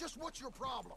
[SPEAKER 11] Just
[SPEAKER 8] what's your problem?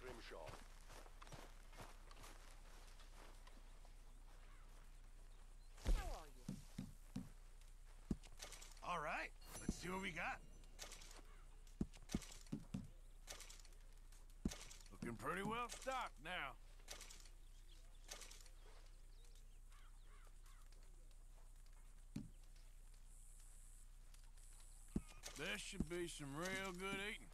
[SPEAKER 3] Grimshaw.
[SPEAKER 19] How are you?
[SPEAKER 5] All right, let's see what we got.
[SPEAKER 4] Looking pretty well stocked now. This should be some real good eating.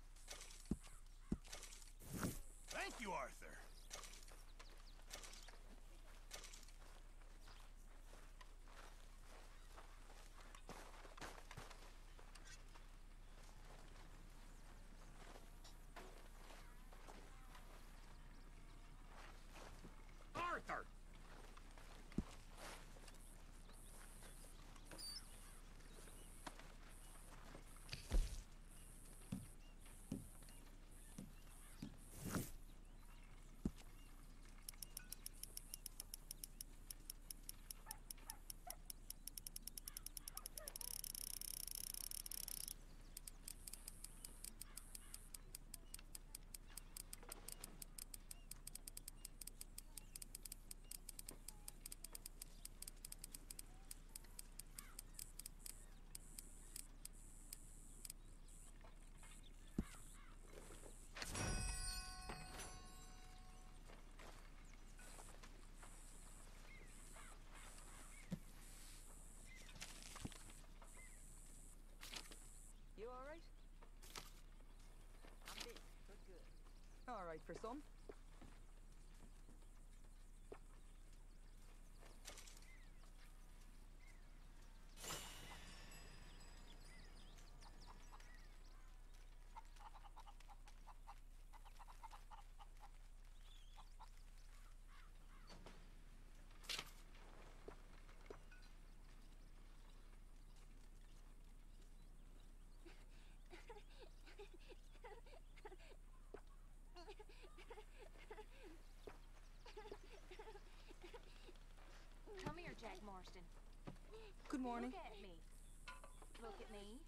[SPEAKER 20] for some.
[SPEAKER 9] Jack Marston.
[SPEAKER 20] Good morning.
[SPEAKER 9] Look at me. Look at me.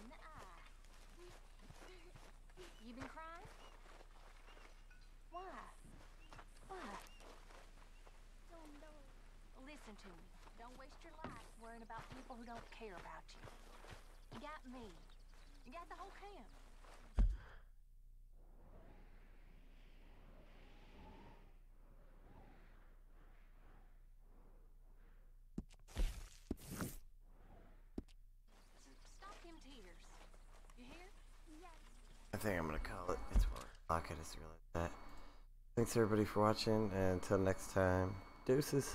[SPEAKER 9] In the eye. You been crying? Why? Why? Listen to me. Don't waste your life worrying about people who don't care about you. You got me. You got the whole camp. Stop them tears. You hear? Yes.
[SPEAKER 1] I think I'm gonna call it. It's more o'clock. I just realized that. Thanks everybody for watching, and until next time, deuces.